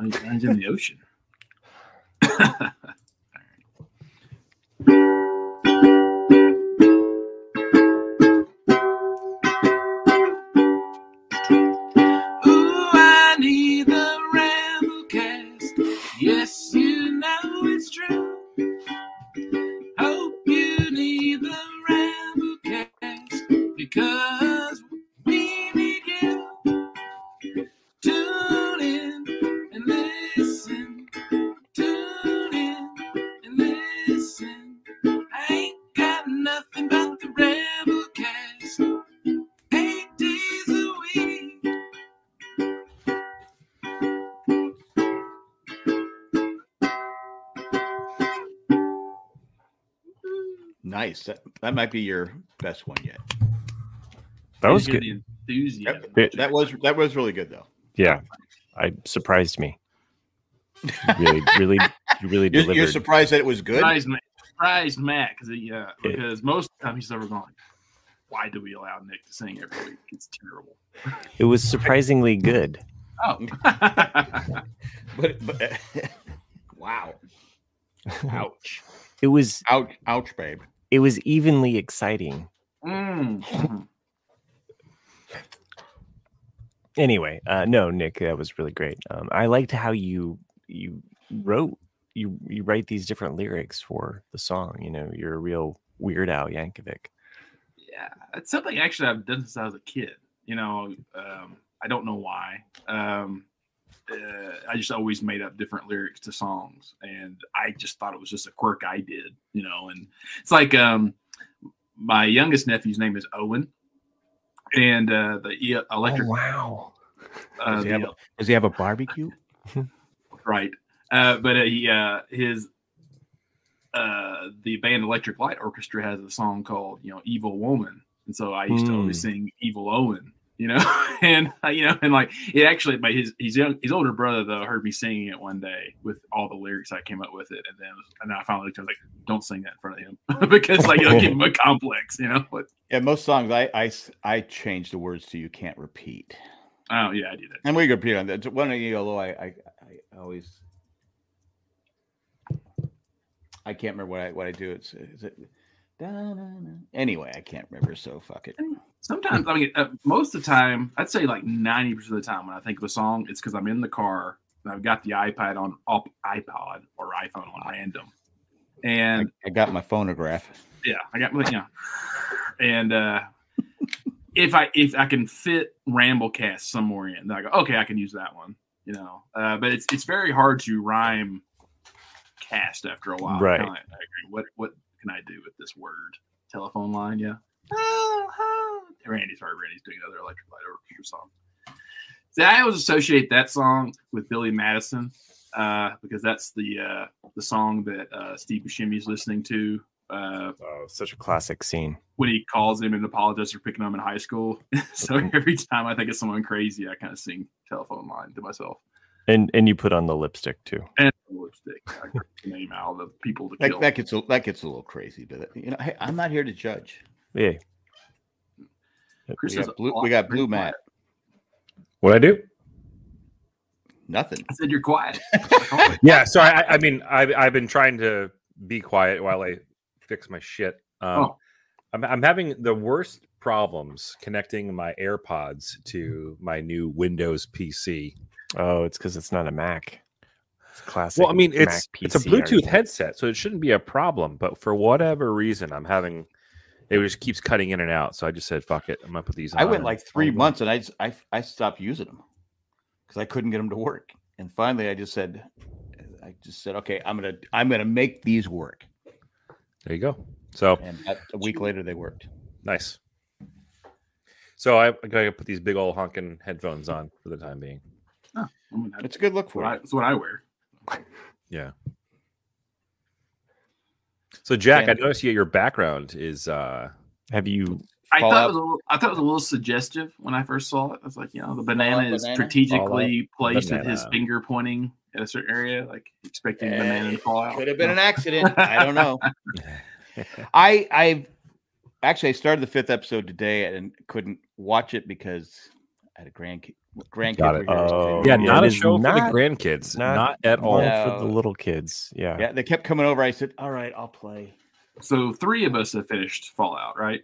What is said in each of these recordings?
Now he's in the ocean. That, that might be your best one yet. That was good. get the Enthusiasm. That- That was that was really good though. Yeah, I surprised me. Really, really, you really You're, delivered. you're surprised that it was good. surprised, Ma- surprised Matt because yeah, because most of the time he's ever going. Why do we allow Nick to sing every week? It's terrible. It was surprisingly good. Oh, But, but wow. Ouch. It was Ouch. Ouch, babe. It was evenly exciting. Mm. Anyway, uh, no, Nick, that was really great. Um, I liked how you you wrote you you write these different lyrics for the song. You know, you're a real Weird Al Yankovic. yeah, it's something actually I've done since I was a kid. You know, um, I don't know why. Um, uh, I just always made up different lyrics to songs, and I just thought it was just a quirk I did. You know, and it's like um, my youngest nephew's name is Owen, and uh, the e- electric. Oh, wow. uh, Does he, the have a, does he have a barbecue? right uh but uh, he uh his uh the band electric light orchestra has a song called you know evil woman and so i used to always sing evil owen you know and uh, you know and like it actually my his his young his older brother though heard me singing it one day with all the lyrics i came up with it and then and i finally looked, I was like don't sing that in front of him because like it'll give him a complex you know but Yeah, most songs I I I change the words to "you can't repeat," oh yeah i do that and we could repeat on that. One of you, although I, I I always I can't remember what I what I do. It's is it. Anyway. I can't remember. So fuck it. Sometimes, I mean, uh, most of the time, I'd say like 90% of the time when I think of a song, it's because I'm in the car and I've got the iPad on up iPod or iPhone on random. And I got my phonograph. yeah, I got, know, and uh, if I, if I can fit Ramblecast somewhere in, then I go, okay, I can use that one, you know, uh, but it's, it's very hard to rhyme cast after a while. Right. I agree. What, what can I do with this word? Telephone line. Yeah. Oh, oh. Randy's sorry, Randy's doing another electric light orchestra song. See, I always associate that song with Billy Madison uh, because that's the uh, the song that uh, Steve Buscemi's listening to uh, Oh, such a classic scene. when he calls him and apologizes for picking him in high school. so every time I think of someone crazy, I kind of sing telephone line to myself. And and you put on the lipstick too. And lipstick. I name all the people to That, kill. that gets a, that gets a little crazy, but you know, hey, I'm not here to judge. Yeah. Chris We is got blue, lot we got blue quiet. mat. What I do? Nothing. I said you're quiet. Yeah. So I, I mean, I've, I've been trying to be quiet while I fix my shit. Um, Oh. I'm, I'm having the worst problems connecting my AirPods to my new Windows PC. Oh, it's because it's not a Mac. It's a classic. Well, I mean, it's Mac it's a Bluetooth headset, so it shouldn't be a problem. But for whatever reason, I'm having it just keeps cutting in and out. So I just said, "Fuck it, I'm gonna put these." I went like three months and I, just- I I stopped using them because I couldn't get them to work. And finally, I just said, I just said, okay, I'm gonna I'm gonna make these work. There you go. So And that, a week later, they worked. nice. So I, I gotta put these big old honking headphones on for the time being. I mean, It's a good look for what I, you. that's what I wear. Yeah. So Jack, I And- noticed you, your background is uh Have you? I thought, Fallout. it was a little, I thought it was a little suggestive when I first saw it. I was like, you know, the banana Fallout is banana? strategically placed with his finger pointing at a certain area, like expecting the banana to fall out. Could have been an accident. I don't know. I I actually I started the fifth episode today and couldn't watch it because I had a grandkid. Grandkid. Got were it. here. Oh, Yeah, Yeah, not a is show for the grandkids. not- Not, at all. One for the little kids. Yeah. yeah, they kept coming over. I said, "All right, I'll play." So three of us have finished Fallout, right?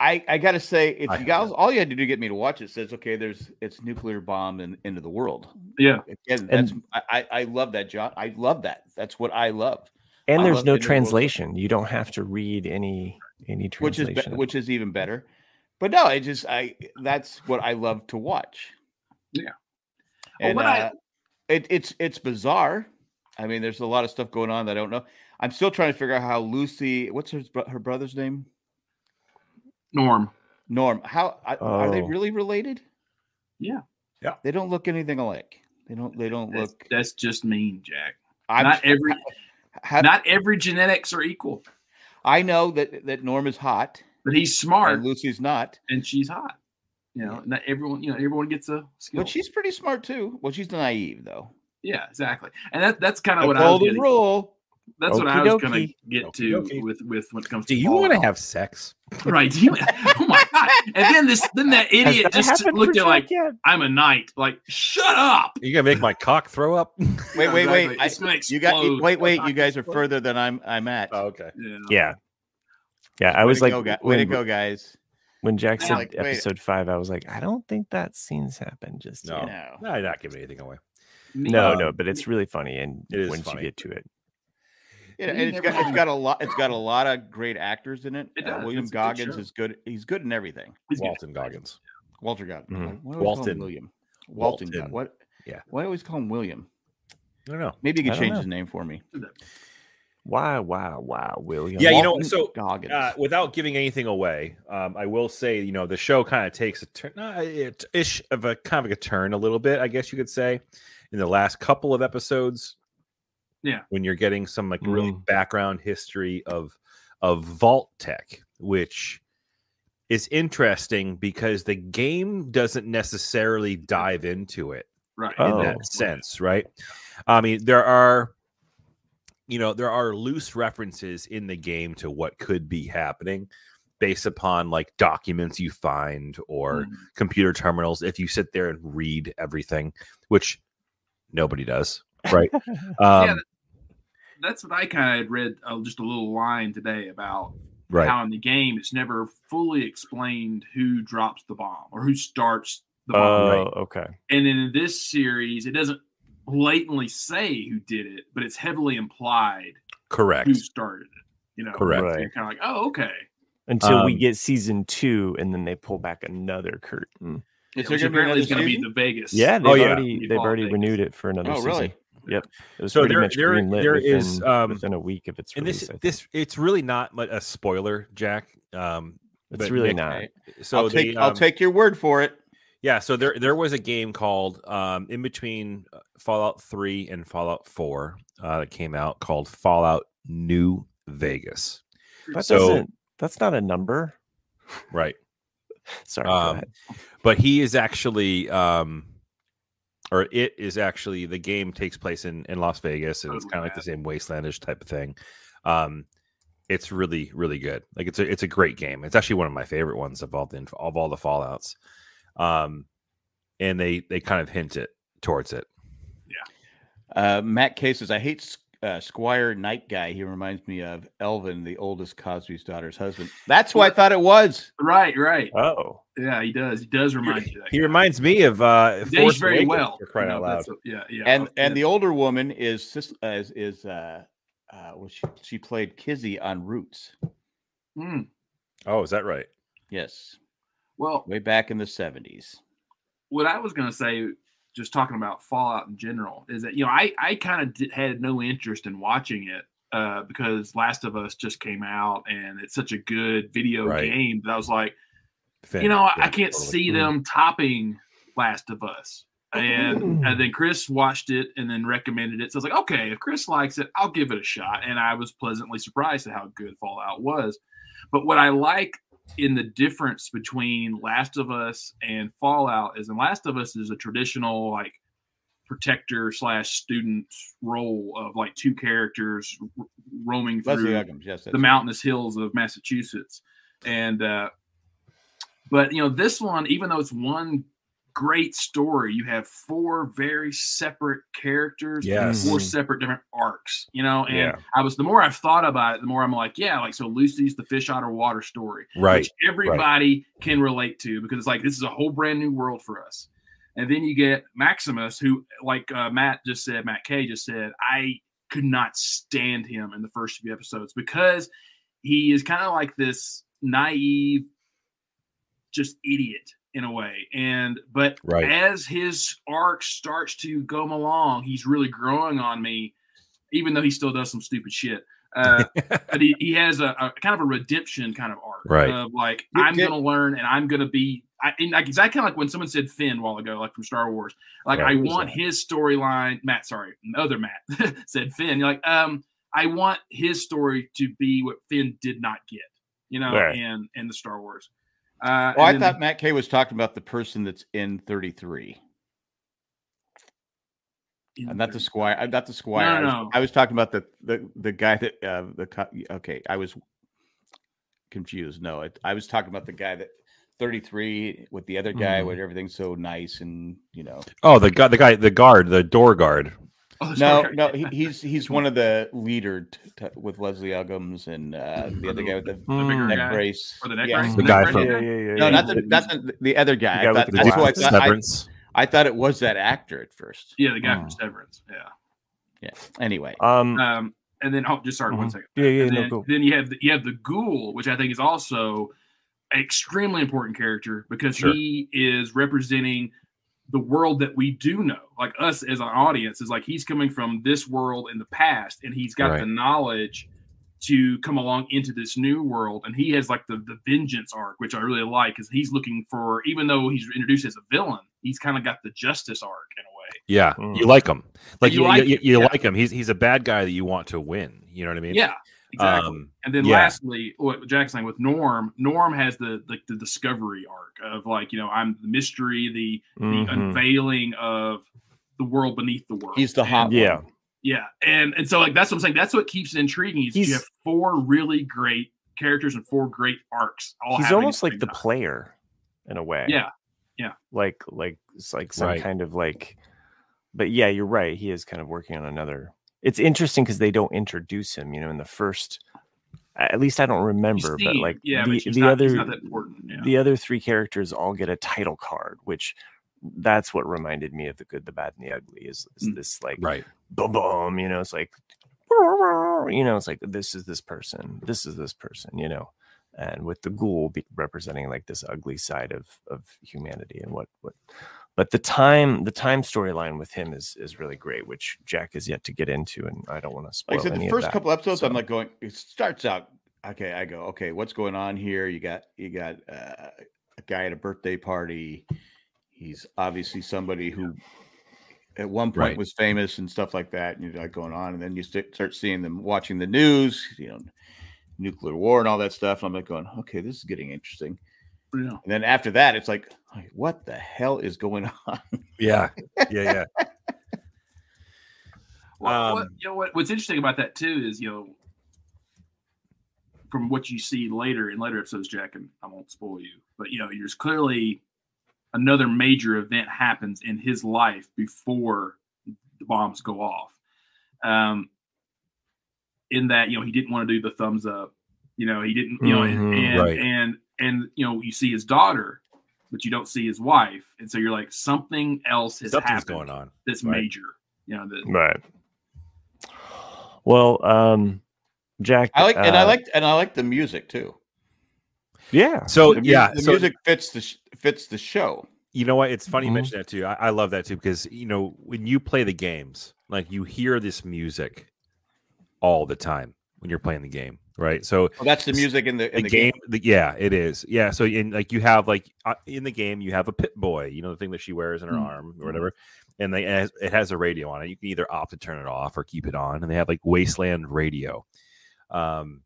I, I gotta say, if I you guys, all you had to do to get me to watch it says, okay, there's it's nuclear bomb and end of the world. Yeah. Again, that's I, I I love that, John. I love that. That's what I love. And I there's love no the new world. translation. You don't have to read any any translation. which is translation. be- which is even better. But no, it just I that's what I love to watch. Yeah. Well, and what I- uh, it, it's it's bizarre. I mean, there's a lot of stuff going on that I don't know. I'm still trying to figure out how Lucy, what's her her brother's name? Norm. Norm. How I- are they Oh. really related? Yeah. Yeah. They don't look anything alike. They don't. They don't That's, look. that's just mean, Jack. I'm, not every how- not every genetics are equal, I know that that Norm is hot but he's smart and Lucy's not, and she's hot. You know, not everyone. You know, everyone gets a skill. but she's pretty smart too. Well, she's naive though. yeah, exactly. And that that's kind of The what I was golden getting, rule. that's what I was going to Okey-dokey. get to Okey-dokey. with with when it comes Do to you want to have sex? right? You, oh my god! And then this then that idiot that just looked at like yet? I'm a knight. Like shut up. You gonna make my cock throw up? Wait, wait, wait. exactly. I- It's gonna you got wait, wait. You guys are further than I'm. I'm at. Oh, okay. Yeah. Yeah. Yeah. I Way was like, go, guy- way to go, guys. when Jack said like, wait. episode five, I was like, I don't think that scene's happened just No. yet. No. No, you're not giving anything away. No, Um, no, but it's really funny, and it is once funny. you get to it, Yeah, and We it's got it's had- got a lot. It's got a lot of great actors in it. It Uh. William It's a good Goggins is good. He's good in everything. He's good. Walton Goggins. Walter Goggins. Mhm. Why do I always call him Walton. William. Walton. Walton. What? Yeah. Why do I always call him William? I don't know. Maybe you I could change know. his name for me. Wow, wow, wow, William. Yeah, you know, so, Uh, without giving anything away, um, I will say, you know, the show kind of takes a turn, uh, ish of a kind of a turn a little bit, I guess you could say, in the last couple of episodes. Yeah. when you're getting some like really Mm. background history of of Vault Tech, which is interesting because the game doesn't necessarily dive into it Right. Oh. in that sense, right? I mean, there are, you know, there are loose references in the game to what could be happening based upon like documents you find or Mhm. computer terminals if you sit there and read everything, which nobody does, right? Um, That's what I kind of read uh, just a little line today about right. how in the game it's never fully explained who drops the bomb or who starts the bomb. Oh, okay. And then in this series, it doesn't blatantly say who did it, but it's heavily implied Correct. who started it. You know, Correct. So you're kind of like, oh, okay. Until we Um, get season two, and then they pull back another curtain. Is Which apparently is going to be the Vegas. Yeah, they've Oh, yeah. already You they've follow already Vegas. renewed it for another Oh, season. really? Yep. It was So pretty there- much there- greenlit there within, is, um, within a week of its and release. this this it's really not a spoiler, Jack. Um, it's really Nick- not. So I'll take the, I'll um, take your word for it. Yeah, so there there was a game called um, in between uh, Fallout Three and Fallout Four uh, that came out called Fallout New Vegas. That so- doesn't. That's not a number. Right, Sorry. go Um, ahead. but he is actually, um, or it is actually the game takes place in in Las Vegas, and it's kind of like the same wastelandish type of thing. Um, it's really really good. Like it's a it's a great game. It's actually one of my favorite ones of all the of all the Fallout's. Um, and they they kind of hint it towards it. Yeah. Uh, Matt K says, I hate uh, Squire Knight guy. He reminds me of Elvin, the oldest Cosby's daughter's husband. That's who I thought it was. Right, right. Oh, Yeah, he does. He does remind you. That He guy. reminds me of uh, He Force very Awakens, well. For crying You out loud. a- yeah, yeah. and yeah. and the older woman is sis- uh, is, is uh, uh, well, she, she played Kizzy on Roots. Hmm. Oh, is that right? Yes, Well, way back in the seventies. what I was going to say, just talking about Fallout in general, is that you know I I kind of had no interest in watching it uh, because Last of Us just came out and it's such a good video Right. game that I was like, Fan- you know, I can't totally. see them topping Last of Us. And and then Chris watched it and then recommended it. So I was like, okay, if Chris likes it, I'll give it a shot. And I was pleasantly surprised at how good Fallout was. But what I like in the difference between Last of Us and Fallout is in Last of Us is a traditional like protector slash student role of like two characters r- roaming Leslie through Uggams, yes, the mountainous hills of Massachusetts. And uh but you know, this one, even though it's one great story. You have four very separate characters, Yes. four Mhm. separate different arcs. You know, and Yeah. I was the more I've thought about it, the more I'm like, yeah, like so Lucy's the fish out of water story, Right. which everybody can relate to because it's like this is a whole brand new world for us. And then you get Maximus, who, like uh, Matt just said, Matt K just said, I could not stand him in the first few episodes because he is kind of like this naive, just idiot in a way. And but Right. as his arc starts to go along, he's really growing on me, even though he still does some stupid shit. Uh, but he, he has a, a kind of a redemption kind of arc Right. of like You I'm get- gonna learn and I'm gonna be I and like exactly kind of like when someone said Finn a while ago, like from Star Wars. Like Right, I want that? his storyline. Matt, sorry, other Matt said Finn. You're like, um, I want his story to be what Finn did not get, you know, Right. in in the Star Wars. Uh, Well, I and then- thought Matt K was talking about the person that's in 33. I'm not the squire. I'm not the squire. I, no, was, no. I was talking about the the the guy that uh, the okay. I was confused. No, I, I was talking about the guy that 33 with the other guy Mhm. where everything's so nice and you know. Oh, the guy, the guy, the guard, the door guard. Oh, No, sorry. no, he, he's he's one of the leader t- t- with Leslie Uggams and uh, the other guy with the the bigger Mm. neck guy. brace. Or the neck Yes. brace? The neck guy from- Yeah, yeah, yeah. No, not the not the, the other guy. guy I with thought, the that's who I thought. I, Severance. I thought it was that actor at first. Yeah, the guy Oh. from Severance. Yeah. Yeah. Anyway, Um, Um, and then oh, just sorry, one Mhm. second. Yeah, yeah, And no, then, go. then you have the, you have the ghoul, which I think is also an extremely important character because Sure. he is representing the world that we do know. Like us as an audience is like he's coming from this world in the past, and he's got Right. the knowledge to come along into this new world. And he has like the the vengeance arc, which I really like, because he's looking for even though he's introduced as a villain, he's kind of got the justice arc in a way. Yeah, Mm. you like him. Like You you, you, like you, you yeah. like him. He's he's a bad guy that you want to win. You know what I mean? Yeah, exactly. Um, And then Yeah. lastly, what Jack's saying with Norm, Norm has the like the discovery arc of like, you know, I'm the mystery, the the mhm. unveiling of the world beneath the world. he's the hot. Yeah. one. yeah. And and so like that's what I'm saying. That's what keeps it intriguing. Is you He's- have four really great characters and four great arcs. All He's almost like same the time. player in a way. Yeah, yeah. Like like it's like some Right. kind of like but yeah, you're right. He is kind of working on another. It's interesting because they don't introduce him, you know, in the first at least I don't remember, but like yeah, the, but the not, other he's not that important. Yeah. the other three characters all get a title card, which that's what reminded me of the good, the bad, and the ugly. Is, is Mm. this like right. boom, boom? You know, it's like you know, it's like this is this person, this is this person, you know, and with the ghoul be representing like this ugly side of of humanity and what what. But the time the time storyline with him is is really great, which Jack is yet to get into, and I don't want to spoil Like I said, the first couple episodes, I'm like going. It starts out okay. I go okay. What's going on here? You got you got uh, a guy at a birthday party. He's obviously somebody who at one point Right. was famous and stuff like that. And you're like going on, and then you st- start seeing them watching the news. You know, nuclear war and all that stuff. And I'm like going, okay, this is getting interesting. Yeah. And then after that, it's like, like, what the hell is going on? Yeah. Yeah. Yeah. Well, what, Um, you know what? What's interesting about that too is you know, from what you see later in later episodes, Jack, and I won't spoil you, but you know, there's clearly another major event happens in his life before the bombs go off. Um, in that you know he didn't want to do the thumbs up, you know he didn't, you know, and Mhm. and, Right. and and you know you see his daughter, but you don't see his wife, and so you're like something else has Something's happened going on. that's Right. major. You know, that right. Well, um, Jack, I like, and I uh, like, and I like the music too. yeah. So The yeah, the so music fits the sh- fits the show. you know what? It's funny Mhm. you mention that too. I, I love that too because you know when you play the games, like you hear this music all the time when you're playing the game, right? So Well, that's the music in the, the, in the game, the, yeah, it is. Yeah, so in like you have like uh, in the game you have a Pip-Boy, you know the thing that she wears in her Mm. arm or whatever, and they it has, it has a radio on it. You can either opt to turn it off or keep it on, and they have like Wasteland Radio, um,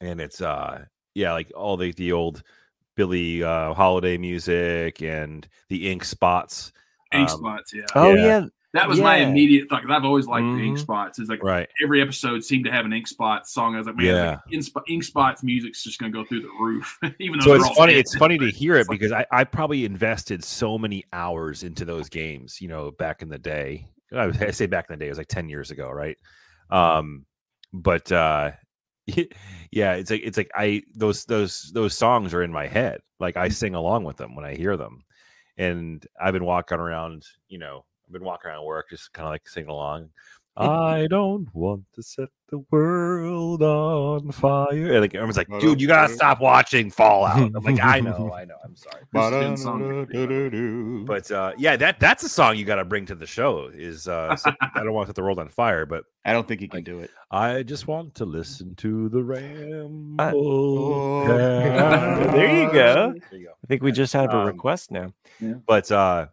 and it's uh yeah like all the the old Billy uh, holiday music and the ink spots. ink um, spots. Yeah. Oh Yeah. yeah. That was my Yeah. immediate thought. 'cause I've always liked the ink Mhm. spots. It's like Right. every episode seemed to have an ink spot song. I was like, man, Yeah. like, ink, Spot- ink spots music's just gonna go through the roof. Even though So it's funny. dead. It's funny to hear it because I, I probably invested so many hours into those games. You know, back in the day. I I say back in the day. It was like ten years ago, right? Um, but uh, yeah, it's like it's like I those those those songs are in my head. Like I sing along with them when I hear them, and I've been walking around. You know, I've been walking around work just kind of like singing along. I don't want to set the world on fire. And like everyone's like, dude, you gotta stop watching Fallout. I'm like, I know, I know. I'm sorry. This is a good song. But But uh, yeah, that that's a song you got to bring to the show. Is uh, I don't want to set the world on fire, but I don't think he can Like- do it. I just want to listen to the ramble. Oh. There you go. There you go. I think we just have a Um, request now. But uh,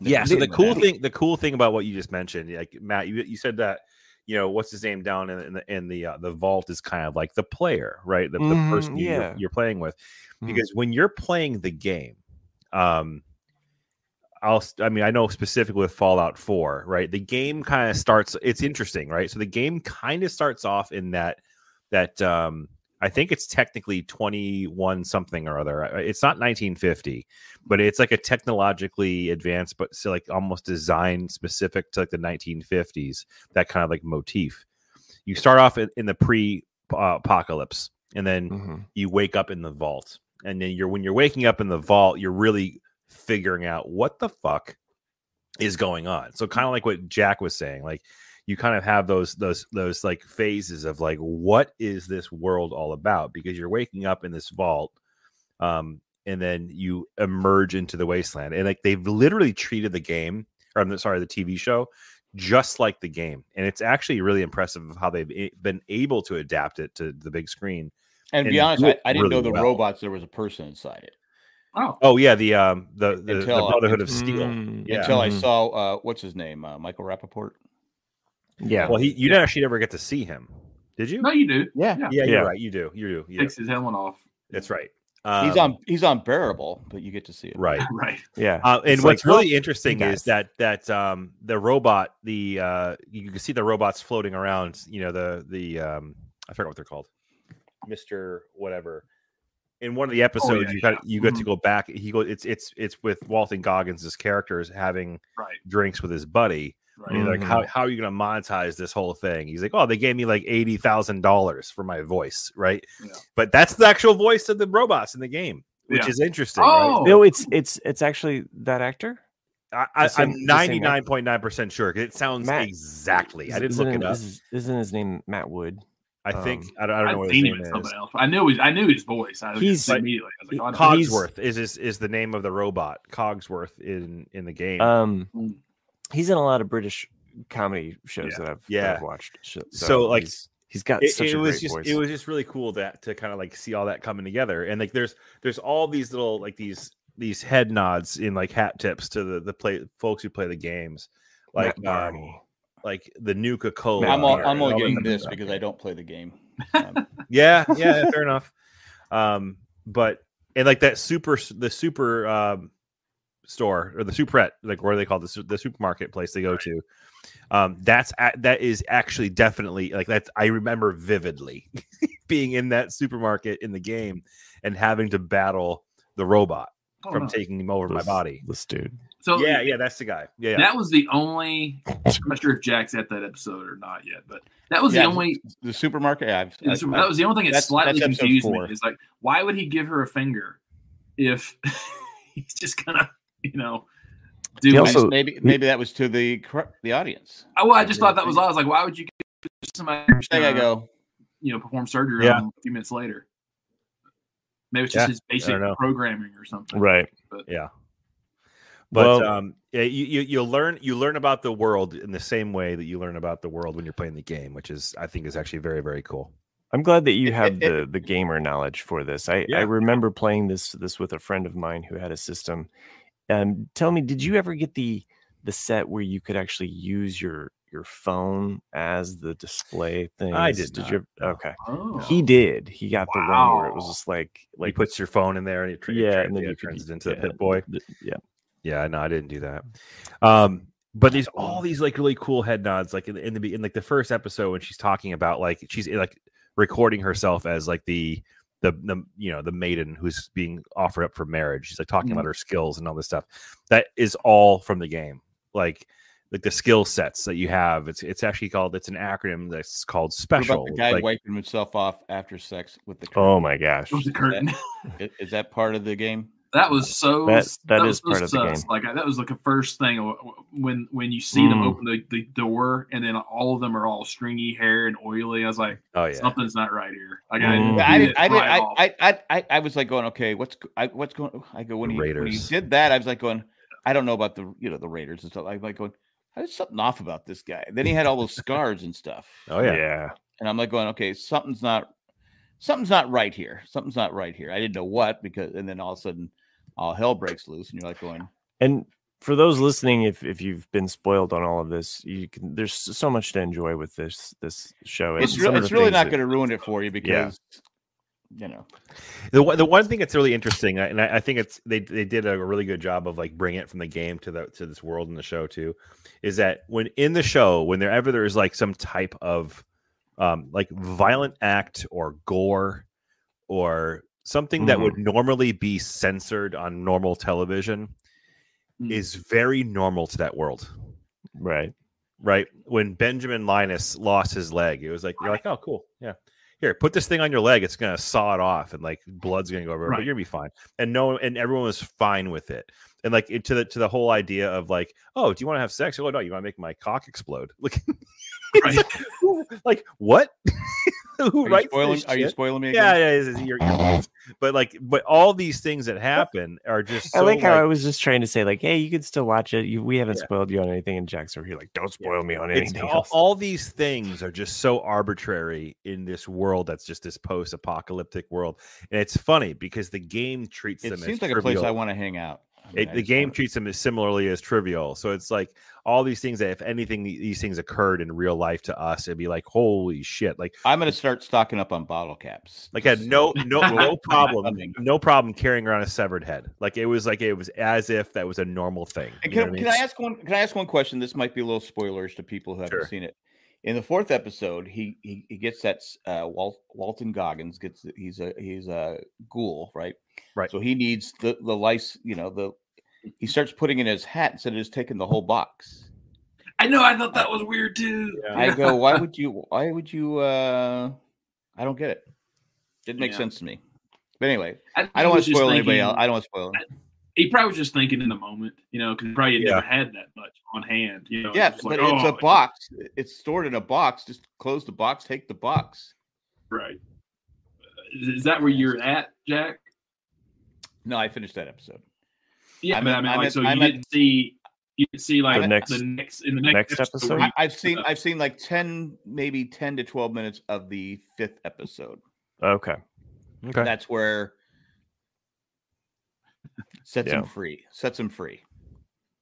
yeah, so the cool that. thing, the cool thing about what you just mentioned, like Matt, you you said that you know what's his name down in, in the in the uh, the vault is kind of like the player, right? The, the Mhm, person you- you're, you're playing with, Mhm. because when you're playing the game, um, I'll I mean I know specifically with Fallout 4, right? The game kind of starts. It's interesting, right? So the game kind of starts off in that that um I think it's technically 21 something or other. Uh, It's not 1950, but it's like a technologically advanced, but so like almost designed specific to like the 1950s, that kind of like motif. You start off in, in the pre uh, apocalypse, and then Mhm. you wake up in the vault. And then you're when you're waking up in the vault, you're really figuring out what the fuck is going on. So kind of like what Jack was saying, like you kind of have those those those like phases of like what is this world all about because you're waking up in this vault um and then you emerge into the wasteland and like they've literally treated the game or I'm sorry the TV show just like the game and it's actually really impressive of how they've been able to adapt it to the big screen And and be honest, I, I didn't know the well. robots. There was a person inside it Oh, oh yeah the um the the, the Until, uh, brotherhood of steel Mm, Yeah. until I Mhm. saw uh, what's his name, uh, Michael Rapaport. Yeah. well he you didn't actually never get to see him did you no, you do. Yeah, Yeah. yeah you're right you do you do you do. Takes his helmet off. that's right he's Um, on he's unbearable, but you get to see it. right Right. Yeah. Uh, and It's what's like, well, really interesting guys. is that that um, the robot, the uh, you can see the robots floating around. You know the the um, I forgot what they're called, Mister whatever. In one of the episodes, yeah, you got yeah. you get to Mhm. go back. He go it's it's it's with Walton Goggins' characters having Right. drinks with his buddy. Right. And he's like, how, how are you going to monetize this whole thing? He's like, oh, they gave me like eighty thousand dollars for my voice, right? Yeah. But that's the actual voice of the robots in the game, which Yeah. is interesting. right? Oh, No, it's it's it's actually that actor. I, I, same- I'm the same ninety guy. nine point nine percent sure. It sounds Matt- exactly. I didn't Isn't look it up. is- Isn't his name Matt Wood? I think um, I don't, I don't know I've what his seen him name in is. else. I knew his, I knew his voice. I He's- just immediately. I was like, oh, I know. Cogsworth is, is is the name of the robot. Cogsworth in in the game. Um, Mm. He's in a lot of British comedy shows Yeah. that I've, that Yeah. I've watched. So, So, like, he's, he's got it, such it a was great just voice. it was just really cool that to kind of like see all that coming together and like there's there's all these little like these these head nods in like hat tips to the the play folks who play the games like um, like the Nuka Cola. I'm all, I'm only all getting this stuff. because I don't play the game. Um, yeah yeah fair enough um but and like that super the super um store or the superette like what are they called the, the supermarket place they go to um that's that is actually definitely like that's i remember vividly being in that supermarket in the game and having to battle the robot Oh, from no. taking him over my body This dude. So yeah yeah that's the guy yeah, yeah. that was the only. I'm not sure if Jack's at that episode or not yet, but that was Yeah, the only. the supermarket. Yeah, I've, the I've- super- I've- that was the only thing that slightly confused four. me. Is like, why would he give her a finger if he's just gonna, you know, do? Also- maybe maybe that was to the the audience. Oh, well, I just thought that was odd. I was like, why would you give somebody There I go. you know, perform surgery Yeah. on a few minutes later? Maybe it's just Yeah, his basic programming or something. Right. yeah but Well- um yeah you, you you learn you learn about the world in the same way that you learn about the world when you're playing the game which is i think is actually very very cool I'm glad that you have the the gamer knowledge for this. I, Yeah. I remember playing this this with a friend of mine who had a system. Um, tell me, did you ever get the the set where you could actually use your your phone as the display thing? I did Did not, you? Okay, Oh, he did. He got the one where it was just like like like puts your phone in there and it, tra- it yeah, tra- and then yeah, you could turns it into yeah, the Pip-Boy Yeah, yeah no i didn't do that. Um but there's all these like really cool head nods like in, in the in like the first episode when she's talking about like she's like recording herself as like the the the you know the maiden who's being offered up for marriage she's like talking mm-hmm. about her skills and all this stuff that is all from the game like like the skill sets that you have it's it's actually called it's an acronym that's called What special about the guy like, wiping himself off after sex with the Oh my gosh. It was the curtain. I- Is that part of the game? That was so. That- that was part of the game. Like that was like the first thing when when you see them Mm. open the, the door and then all of them are all stringy hair and oily. I was like, oh yeah something's not right here. Like I, Mm. I did. it I did. I. I, I, I, I was like going, okay, what's, go- I, what's going? I go when he, when he did that, I was like going, I don't know about the, you know, the Raiders and stuff. I'm like going, there's something off about this guy. Then he had all those scars and stuff, oh yeah yeah. and I'm like going, okay, something's not, something's not right here. Something's not right here. I didn't know what because, and then all of a sudden, all hell breaks loose, and you're like going, And for those listening, if if you've been spoiled on all of this, you can. There's so much to enjoy with this this show. it's, some real of it's really not going to ruin it for you because, you know, The one, the one thing that's really interesting, and I, I think it's they they did a really good job of like bringing it from the game to the to this world in the show too, is that when in the show whenever there's like some type of um like violent act or gore or something that would normally be censored on normal television Mm. is very normal to that world right. right? When Benjamin Linus lost his leg, it was like you're like, oh, cool, yeah. Here, put this thing on your leg. It's gonna saw it off, and like blood's gonna go over, but you're gonna be fine. And no, and everyone was fine with it. And like it, to the to the whole idea of like, oh, do you want to have sex? Oh no, you want to make my cock explode? Like, Right. like, like what? Who are you writes spoiling? this Are you spoiling me? Yeah, Again? yeah, it's- you're- you're- but like, but all these things that happen are just. I like how I was just trying to say, like, hey, you can still watch it. You, we haven't Yeah. spoiled you on anything, and Jack's over here, like, don't spoil me on anything all, else. all these things are just so arbitrary in this world that's just this post-apocalyptic world and it's funny because the game treats It them seems as like a place. I want to hang out. I mean, It, the game treats them as similarly as trivial so it's like all these things that if anything these things occurred in real life to us it'd be like holy shit like I'm going to start stocking up on bottle caps. like I had no no no problem no problem carrying around a severed head like it was like it was as if that was a normal thing And you know can, can mean? I ask one? Can I ask one question? This might be a little spoilers to people who haven't Sure. seen it. In the fourth episode, he he, he gets that uh, Walt, Walton Goggins gets he's a he's a ghoul, right? Right. So he needs the the lice. You know the he starts putting in his hat instead of just taking the whole box. I know. I thought that was weird too. Yeah. I go, why would you? Why would you? uh I don't get it. Didn't make Yeah. sense to me. But anyway, I, I don't want to just spoil anybody else. I don't want to spoil. Him. He probably was just thinking in the moment, you know, because probably had Yeah. never had that much on hand. You know, Yeah, but like, it's oh, a box. It's stored in a box. Just close the box. Take the box. Right. Is, is that where you're at, Jack? No, I finished that episode. Yeah, I'm but I mean, I'm like, so you I'm at- didn't see, you didn't see like The next- the next in the next, next episode? I, I've seen I've seen like ten, maybe ten to twelve minutes of the fifth episode. okay. okay That's where sets Yeah. him free. Sets him free.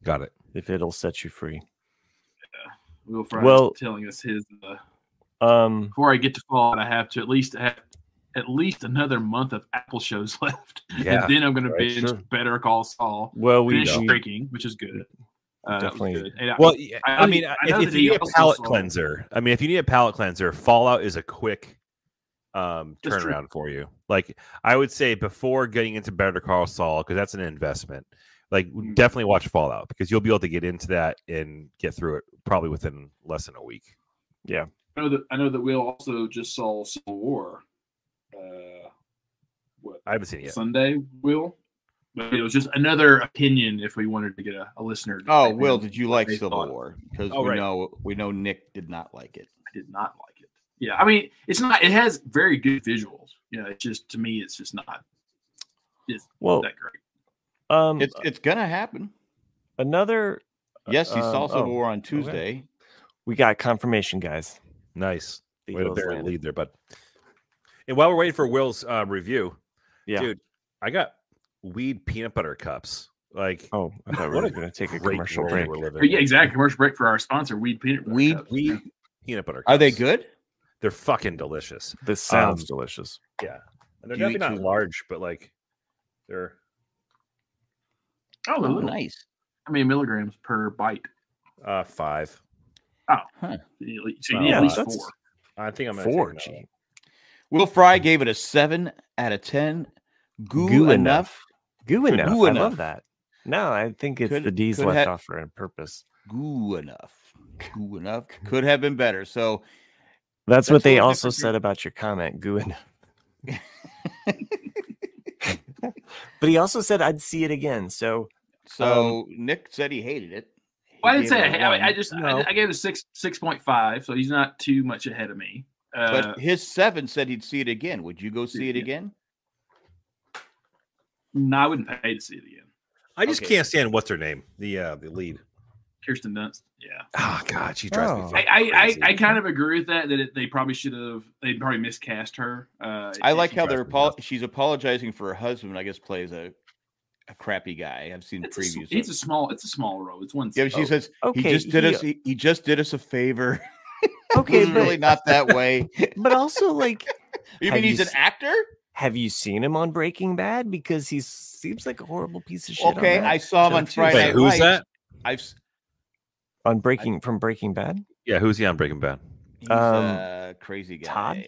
got it If it'll set you free. Will Fry Well- telling us his. Uh, Um, before I get to Fallout, I have to at least have at least another month of Apple shows left, Yeah, and then I'm going to right, binge sure. Better Call Saul. well, we, Finish which is good. Uh, Definitely. good. I- Well, I I, mean, I if, if you need a palate cleanser, I mean, if you need a palate cleanser, Fallout is a quick um, turnaround for you. Like I would say, before getting into Better Call Saul, because that's an investment. Like Mhm. definitely watch Fallout because you'll be able to get into that and get through it probably within less than a week. Yeah. I know that I know that Will also just saw Civil War. Uh, what I haven't seen it yet. Sunday, Will? But it was just another opinion if we wanted to get a, a listener. to Oh, Will, in did you like Civil thought. War? Because Oh, we right. know we know Nick did not like it. I did not like it. Yeah, I mean, it's not. It has very good visuals. You know, it's just to me, it's just not. It's well, that great. um, It's it's gonna happen. another. Yes, he saw um, Civil oh, War on Tuesday. We got confirmation, guys. Nice. The Way to bury lead there, bud. And while we're waiting for Will's uh, review, Yeah. dude, I got weed peanut butter cups. Like Oh, I thought we What were going to take a commercial break. we're yeah, exactly. Commercial break for our sponsor, Weed Peanut Butter Weed- Cups. Weed peanut butter. Are they good? They're fucking delicious. This sounds Um, delicious. Yeah, and they're Do definitely not too? large, but like they're Oh, they're Oh, nice. How many milligrams per bite? Uh, five. So Huh. so you need yeah, at least four. I think I'm gonna Four. Take another Gee. Will Fry gave it a seven out of ten. Goo, Goo enough. enough. Goo Could enough. goo I enough. love that. No, I think it's Could- the D's left ha- off for a purpose. Goo enough. Goo enough. Could have been better. So That's, That's what they also different said about your comment, goo enough. but he also said I'd see it again. So so um, Nick said he hated it. He Well, I didn't say it I, a I, I one, just No. I, I gave it a six six point five, so he's not too much ahead of me. Uh, but his seven said he'd see it again. Would you go see it Yeah. again? no, I wouldn't pay to see it again. I just Okay. can't stand what's her name, the uh the lead. Kirsten Dunst, yeah. Oh God, she drives Oh. me. I, I, I, crazy. I kind of agree with that. That it, they probably should have. They probably miscast her. Uh, I like how they're me apol- nuts. she's apologizing for her husband. I guess plays a a crappy guy. I've seen It's a, s- previews. it's of- a small. It's a small role. It's one. yeah, scene. she says he okay, just did he- us. He, he just did us a favor. okay, but, really not that way. but also like You mean he's you an actor? have you seen him on Breaking Bad? Because he seems like a horrible piece of shit. Okay, that I saw him on. Friday Wait, who's Lights. that? I've s- on Breaking from Breaking Bad. Yeah, who's he on Breaking Bad? he's Um, a crazy guy. Todd?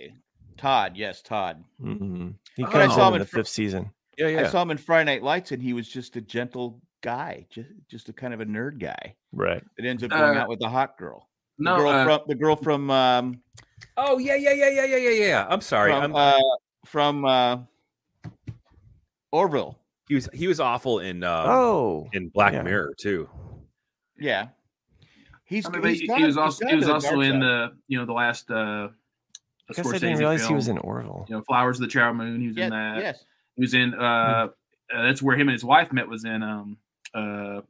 Todd, yes, Todd. Mhm. He Oh, I saw him in in the fr- fifth season. Yeah, yeah. I saw him in Friday Night Lights, and he was just a gentle guy, just just a kind of a nerd guy Right. It ends up going Uh, out with a hot girl. The no. girl uh, from the girl from um, Oh yeah, yeah, yeah, yeah, yeah, yeah, yeah. I'm sorry. from I'm, uh, from uh, Orville. he was he was awful in um, oh, in Black yeah. Mirror too. Yeah, he's, I mean, he's he, gone- he was also he was also in side. the you know the last uh I guess I Scorsese didn't realize he was in Orville. you know Flowers of the Child Moon. He was Yes, in that. yes. He was in uh, uh that's where him and his wife met was in um uh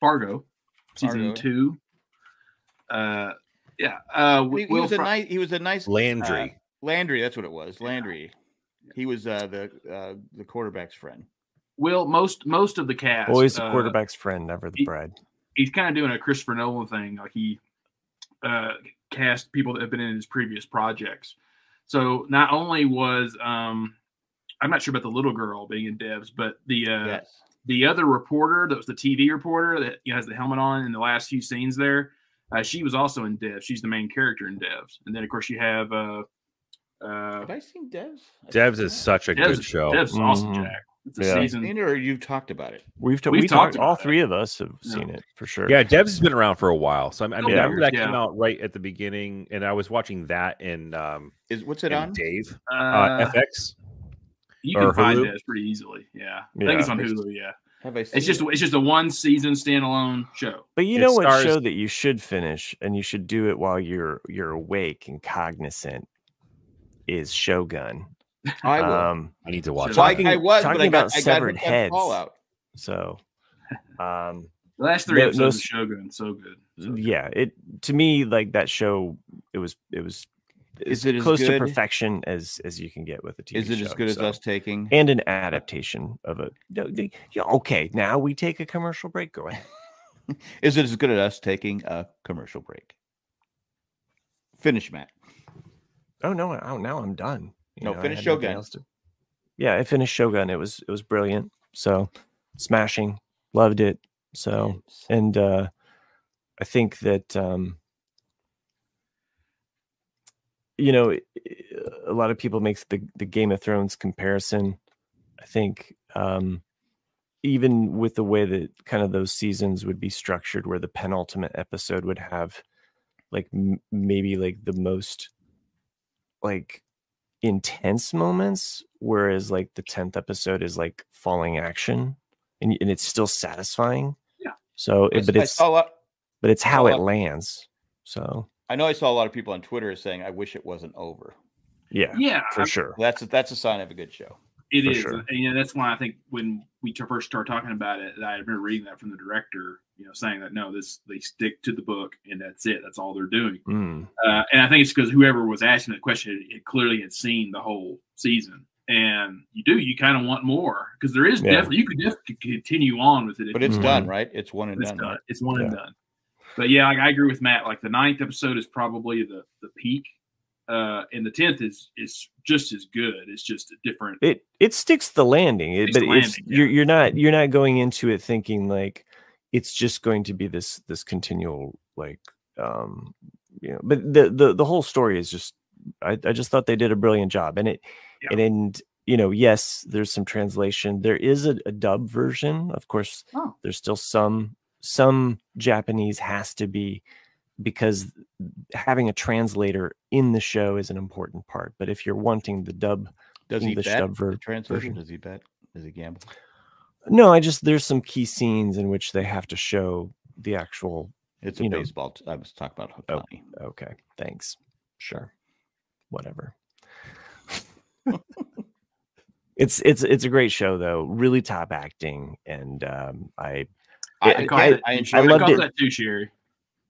Fargo season Fargo. two. Uh yeah. Uh He, he Will was a nice. He was a nice Landry. Landry. That's what it was. Landry. He was uh, the uh, the quarterback's friend. Will most most of the cast Always the uh, quarterback's friend, never the he- bride. he's kind of doing a Christopher Nolan thing. Like he uh, cast people that have been in his previous projects. So not only was um, I'm not sure about the little girl being in Devs, but the uh, yes. the other reporter that was the TV reporter that you know, has the helmet on in the last few scenes there. Uh, she was also in Devs. She's the main character in Devs, and then of course you have uh, uh, Have I seen Devs? I Devs is I such a Devs, good show. Devs is awesome, Mhm. Jack. It's a Yeah. season. Seen or you've talked about it. We've, t- We've we talked talked. All about it. three of us have Yeah. seen it for sure. Yeah, Devs has been around for a while. So I mean, I, mean, Yeah. I remember that Yeah. came out right at the beginning, and I was watching that in um Is what's it on? Dave Uh, uh, FX. you can find Hulu? Devs pretty easily. Yeah, I think it's on Hulu. Yeah. Have I seen It's just it? it's just a one season standalone show. But you It know what show that you should finish, and you should do it while you're you're awake and cognizant, is Shogun. I will. Um, I need to watch. So I, talking- I was, talking I about I got severed hooked on heads. Fallout. so, um, The last three No- episodes no of Shogun so good. So good. yeah, it to me like that show. It was it was Is it as close to perfection as as you can get with a TV Is it as show, good as us taking? And an adaptation of a. yeah, Okay, now we take a commercial break. Go ahead. Is it as good as us taking a commercial break? Finish, Matt. Oh no! Oh, now I'm done. You No, know, finish Shogun. to- Yeah, I finished Shogun. It was it was brilliant. So smashing, loved it. So and uh I think that um you know a lot of people makes the the Game of Thrones comparison. I think um even with the way that kind of those seasons would be structured where the penultimate episode would have like m- maybe like the most like intense moments whereas like the 10th episode is like falling action and, and it's still satisfying Yeah. so but it's saw a lot. but it's how it lands so I know I saw a lot of people on Twitter saying, "I wish it wasn't over." yeah Yeah, for I- sure That's that's a sign of a good show. It For is, sure. and you know that's why I think when we first started talking about it, I remember reading that from the director, you know, saying that no, this they stick to the book and that's it. That's all they're doing. Mm, Uh, and I think it's because whoever was asking that question, it, clearly had seen the whole season, and you do, you kind of want more because there is Yeah. definitely you could definitely continue on with it, But you it's Mhm. done, right? It's one and It's done. done. right? It's one and done. But yeah, like, I agree with Matt. Like the ninth episode is probably the the peak, uh, and the tenth is is just as good. It's just a different. it it sticks the landing it, but the it's yeah. you're, you're not you're not going into it thinking like it's just going to be this this continual like um you know but the the the whole story is just i, I just thought they did a brilliant job and it Yeah. and, and you know yes there's some translation there is a, a dub version of course Oh. there's still some some japanese has to be because having a translator in the show is an important part but if you're wanting the dub Does English he bet dub ver- version. Does he bet? Does he gamble? no i just there's some key scenes in which they have to show the actual It's a baseball. T- I was talking about Oh. Ohtani. Okay, thanks. Sure. Whatever. it's it's it's a great show though. Really top acting and um I I, I I. I I enjoyed I loved it. that too, Sherry.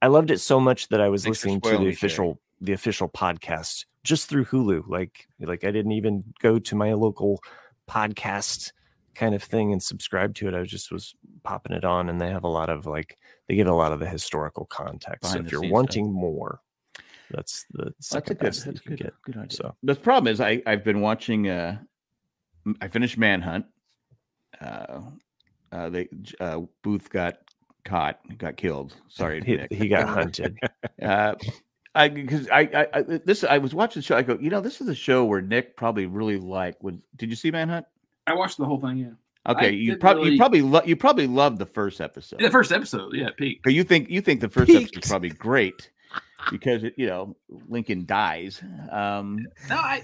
I loved it so much that I was Thanks listening to the me, Sherry. official the official podcast just through Hulu. Like like I didn't even go to my local podcast kind of thing and subscribe to it. I just was popping it on and they have a lot of like they give a lot of the historical context. so if you're scenes stuff. wanting more, that's the That's a second good. best That's that you good. can get. Good idea. So The problem is, I I've been watching. Uh, m- I finished Manhunt. Uh, uh, they J- uh, Booth got caught, got killed. Sorry, he, Nick. he got hunted. Uh, I because I, I I this I was watching the show. I go, you know, this is a show where Nick probably really liked. Would did you see Manhunt? I watched the whole thing. Yeah, Okay, you probably really- you probably lo- you probably loved the first episode. the first episode. Yeah, peak. But you think you think the first episode is probably great because it, you know Lincoln dies. Um, No, I.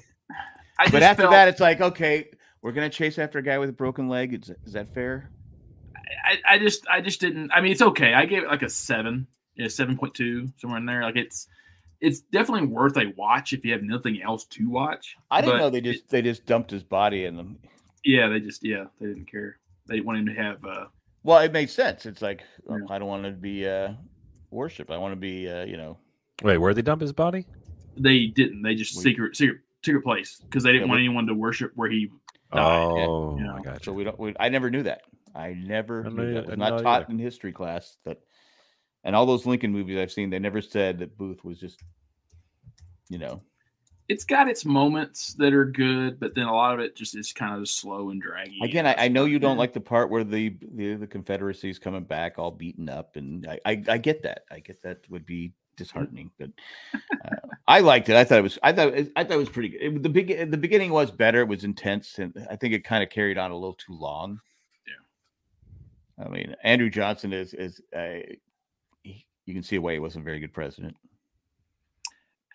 I but just after felt, that, it's like okay, we're gonna chase after a guy with a broken leg. Is, is that fair? I, I just, I just didn't. I mean, it's okay. I gave it like a seven, yeah, seven point two, somewhere in there. Like it's, it's definitely worth a watch if you have nothing else to watch. I didn't But know they just they just dumped his body in them. Yeah, they just, yeah, they didn't care. They want him to have. uh Well, it makes sense. It's like oh, Yeah. I don't want to be uh, worshipped. I want to be uh, you know. Wait, where'd they dump his body? They didn't. They just We- secret, secret, secret place because they didn't Yeah, want we- anyone to worship where he. died, yeah, Oh, you know, I got So we don't. We, I never knew that. I never I knew know- that. I was didn't taught either. in history class that. And all those Lincoln movies I've seen, they never said that Booth was just, you know, It's got its moments that are good, but then a lot of it just is kind of slow and draggy. Again, I, I know you don't like the part where the the, the is coming back all beaten up, and I, I, I get that. I get that would be disheartening, but uh, I liked it. I thought it was I thought it, I thought it was pretty good. It, the big the beginning was better. It was intense, and I think it kind of carried on a little too long. I mean Andrew Johnson is is he, you can see why he wasn't a very good president.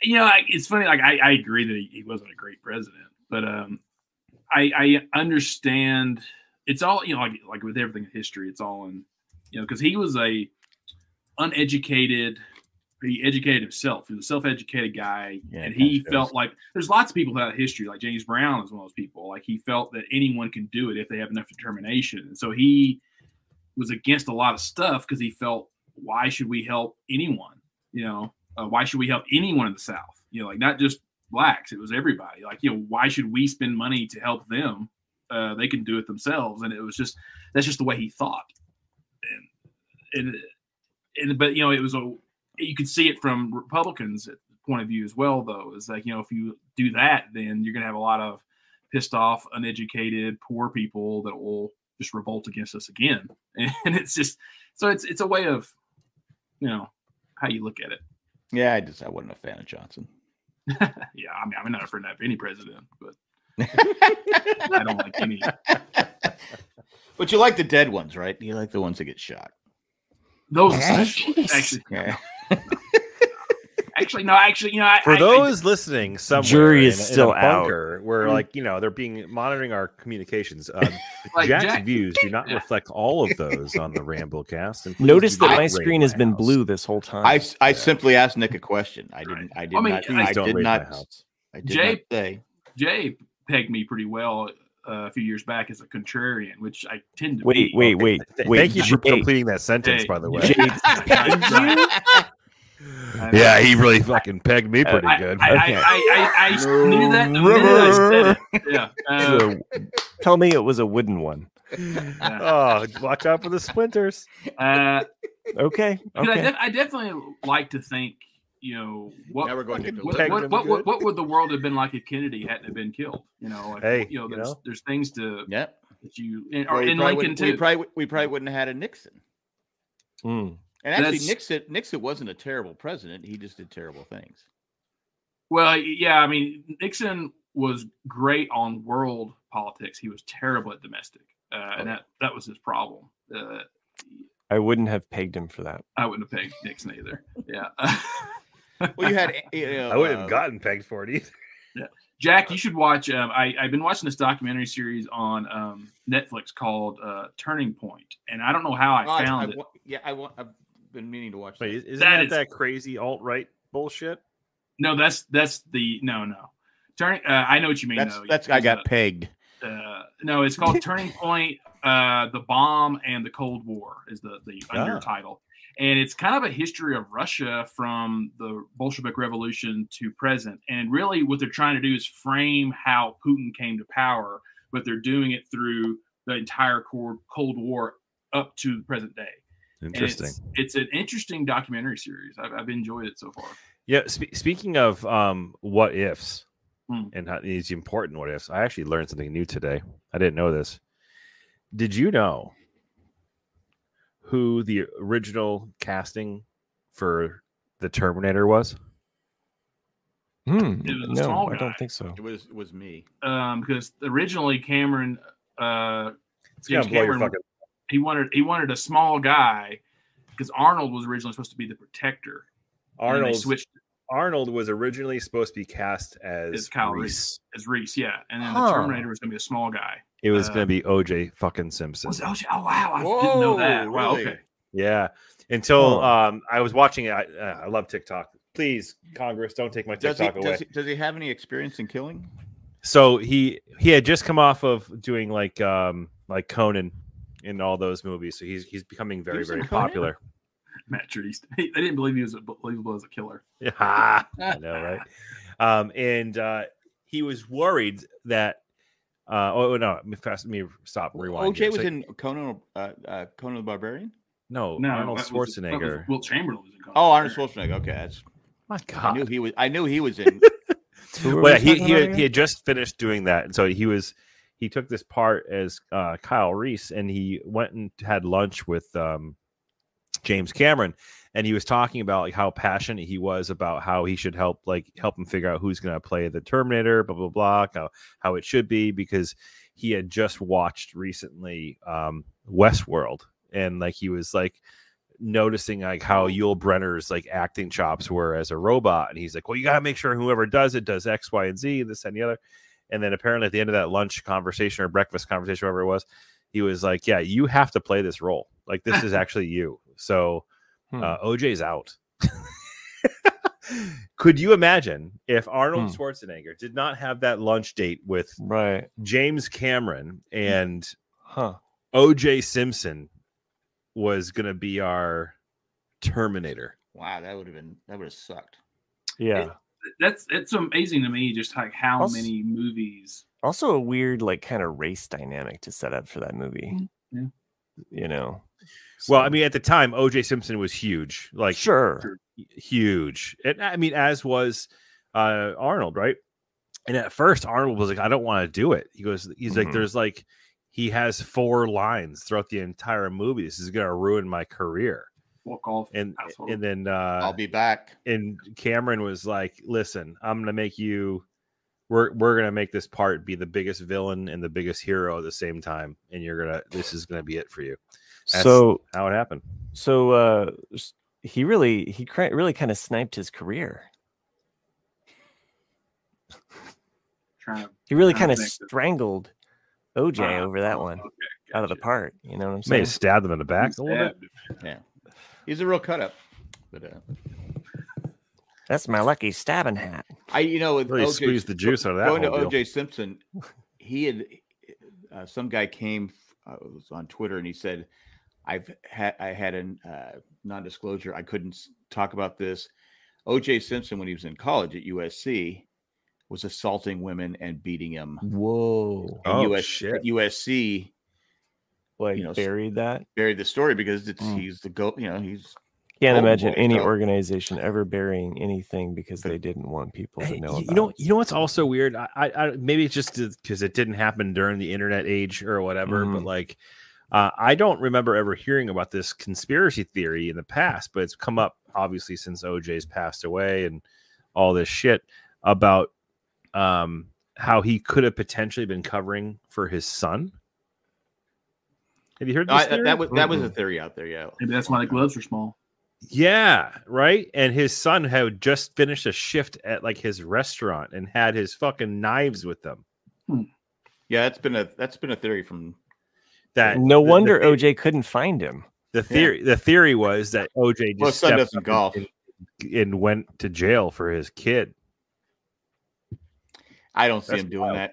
you know, I, it's funny. Like I, I agree that he, he wasn't a great president, but um, I, I understand. It's all you know, like like with everything in history, it's all in you know, because he was a uneducated. He educated himself. He was a self-educated guy, Yeah, and he felt like there's lots of people throughout history. Like James Brown is one of those people. Like he felt that anyone can do it if they have enough determination, and so he was against a lot of stuff because he felt, why should we help anyone? You know, uh, why should we help anyone in the South? You know, like not just blacks, it was everybody. Like, you know, why should we spend money to help them? Uh, they can do it themselves. And it was just, that's just the way he thought. And, and, and, but, you know, it was a, you could see it from Republicans' point of view as well, though, is like, you know, if you do that, then you're going to have a lot of pissed off, uneducated, poor people that will just revolt against us again. And it's just, so it's, it's a way of, you know, how you look at it. Yeah, I just I wasn't a fan of Johnson. yeah, I mean, I'm not a friend of any president, but I don't like any. But you like the dead ones, right? You like the ones that get shot. Those especially, actually, Yeah. Actually, no, actually, you know, I, For I- I- those listening, somewhere Jury is in a- in a still out. bunker where, Mm. like you know, they're being monitoring our communications. Um, like Jack's Jack- views do not reflect all of those on the Ramblecast. And Notice that my raid screen has been blue this whole time. I, I Yeah. simply asked Nick a question. I didn't. I did I mean, not. please I don't did not. my house. I did Jay- not say. Jay pegged me pretty well uh, a few years back as a contrarian, which I tend to. wait, be. wait, wait, Th- wait. Thank you for Jay- completing that sentence, Hey, by the way. Jay- I- yeah, he really fucking pegged me pretty I, good. I, I, Okay. I, I, I knew that the minute I said it. Yeah. Uh, tell me it was a wooden one. oh, watch out for the splinters. uh, Okay. 'cause I, Okay. def- I definitely like to think, you know, what we're going what, pegged what, what, what, what would the world have been like if Kennedy hadn't have been killed? You know, like, Hey, you know, you there's know. there's things to Yeah. that you and, Well, or we in probably Lincoln wouldn't- we probably we probably wouldn't have had a Nixon. Mm. And actually, That's- Nixon Nixon wasn't a terrible president. He just did terrible things. Well, yeah, I mean, Nixon was great on world politics. He was terrible at domestic, uh, and that that was his problem. Uh, I wouldn't have pegged him for that. I wouldn't have pegged Nixon either. Yeah. Well, you had you know, I wouldn't have uh, gotten pegged for it either. Yeah. Jack, you should watch. Um, I, I've been watching this documentary series on um, Netflix called uh, Turning Point, and I don't know how I oh, found I it. yeah, I want. I've been meaning to watch. Wait, that. is- isn't That that is- that crazy alt right bullshit? No, that's that's the no no. Turning. Uh, I know what you mean. That's though. that's. I got a- pegged. uh, no, it's called Turning Point: uh, The Bomb and the Cold War is the the under Ah. title, and it's kind of a history of Russia from the Bolshevik Revolution to present. And really, what they're trying to do is frame how Putin came to power, but they're doing it through the entire Cold Cold War up to the present day. And Interesting. It's, it's an interesting documentary series. I've, I've enjoyed it so far. Yeah. Spe- speaking of um, what ifs Hmm. and how, these important what ifs, I actually learned something new today. I didn't know this. Did you know who the original casting for the Terminator was? Hmm. It was No, I don't think so. It was it was me. Um, because originally Cameron, uh, It's gonna James blow your Cameron fucking. He wanted he wanted a small guy because Arnold was originally supposed to be the protector. and then they Arnold switched Arnold was originally supposed to be cast as As Kyle Reese. as Reese, yeah, and then Huh. the Terminator was going to be a small guy. It was Uh, going to be OJ fucking Simpson. Was it, oh, oh wow, I didn't know that. Wow, really? okay. Yeah. Until Huh. um, I was watching it. I, uh, I love TikTok. Please, Congress, don't take my Does he, TikTok away. does he does he have any experience in killing? So he he had just come off of doing like um like Conan in all those movies. So he's he's becoming very was in very popular. Matt Treast. He, they didn't believe he was believable as a killer. Yeah, I know, right? Um, and uh, he was worried that. Uh, oh no! Let me, fast, let me stop. Rewind. OJ here. was So- in Conan uh, uh, Conan the Barbarian. no, No, Arnold that was- that was Schwarzenegger. Wilt Chamberlain was in Conan Oh, Arnold Schwarzenegger. Okay, that's. My I knew God. he was. I knew he was in. Well, we yeah, he he about had, again? he had just finished doing that, and so he was he took this part as uh, Kyle Reese, and he went and had lunch with um, James Cameron, and he was talking about like how passionate he was about how he should help like help him figure out who's going to play the Terminator, blah blah blah, how how it should be because he had just watched recently um, Westworld, and like he was like noticing like how Yul Brynner's like acting chops were as a robot, and he's like, "Well, you got to make sure whoever does it does X, Y, and Z, this and the other." And then apparently at the end of that lunch conversation or breakfast conversation, whatever it was, he was like, "Yeah, you have to play this role. Like this is actually you." So Hmm. uh, OJ's out. Could you imagine if Arnold Hmm. Schwarzenegger did not have that lunch date with right. James Cameron and Huh. OJ Simpson was going to be our Terminator? wow, that would have been. That would have sucked. Yeah. That's it's amazing to me just like how Also- many movies. Also a weird like kind of race dynamic to set up for that movie. Yeah. You know. Well, I mean, at the time, OJ Simpson was huge, like sure. huge. And I mean, as was uh, Arnold, right? And at first, Arnold was like, "I don't want to do it." He goes, "He's like, Mhm. there's like, he has four lines throughout the entire movie. This is gonna ruin my career." Walk off. And Asshole. and then uh, I'll be back. and Cameron was like, "Listen, I'm gonna make you. We're we're gonna make this part be the biggest villain and the biggest hero at the same time, and you're gonna. This is gonna be it for you." That's so how it happened. so uh he really he cra- really kind of sniped his career. Trying to He really kind of think so. strangled OJ Ah, over that one okay, out of the gotcha. part. You know what I'm May saying? have stabbed him in the back a little bit. Stabbed. He's a real cut up. But uh, That's my lucky stabbing hat. I, you know, with Really OJ squeezed the juice out of that Going to whole deal. OJ Simpson, he had uh, some guy came uh, was on Twitter and he said, "I've had I had a uh, non-disclosure. I couldn't talk about this." OJ Simpson, when he was in college at USC, was assaulting women and beating them. Whoa! And Oh, US, shit. USC Like you know, buried that. buried the story because it's Mm. he's the go. You know, he's Can't imagine Boy, any so- organization ever burying anything because they didn't want people to know. y- about you know, it. you know what's also weird? I, I, I maybe it's just because it didn't happen during the internet age or whatever. But Mhm. like, Uh, I don't remember ever hearing about this conspiracy theory in the past, but it's come up obviously since OJ's passed away and all this shit about um, how he could have potentially been covering for his son. Have you heard this? I, theory? that was that was a theory out there. Yeah. Maybe that's why the gloves are small. Yeah, right. And his son had just finished a shift at like his restaurant and had his fucking knives with them. Hmm. Yeah, that's been a that's been a theory from That No the- wonder the, OJ couldn't find him. the theory. The theory was that OJ just Well, his son stepped doesn't up golf. and, and went to jail for his kid. I don't see That's him doing wild. that.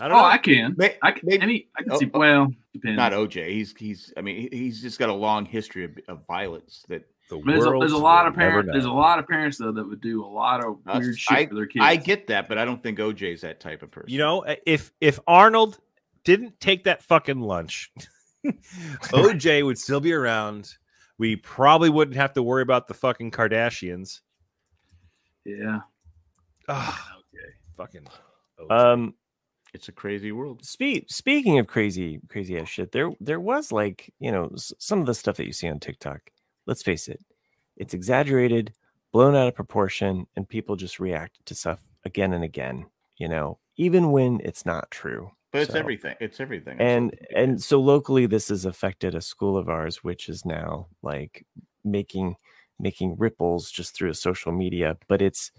I Oh, don't know. I can. May- I can. maybe- I mean, I can oh, see. oh, Well, depends. Not OJ. He's he's I mean he's just got a long history of, of violence that the But there's, a, there's a lot of parents. There's a lot of parents though that would do a lot of That's- weird shit I- for their kids. I get that, but I don't think OJ's that type of person. You know, if if Arnold didn't take that fucking lunch, OJ would still be around. We probably wouldn't have to worry about the fucking Kardashians. Yeah. Ah, okay, fucking. OJ. Um, it's a crazy world. Spe- speaking of crazy, crazy ass shit, there there was like you know some of the stuff that you see on TikTok. Let's face it, it's exaggerated, blown out of proportion, and people just react to stuff again and again. You know, even when it's not true. But it's So- everything. It's everything. And and so locally, this has affected a school of ours, which is now like making making ripples just through social media. But it's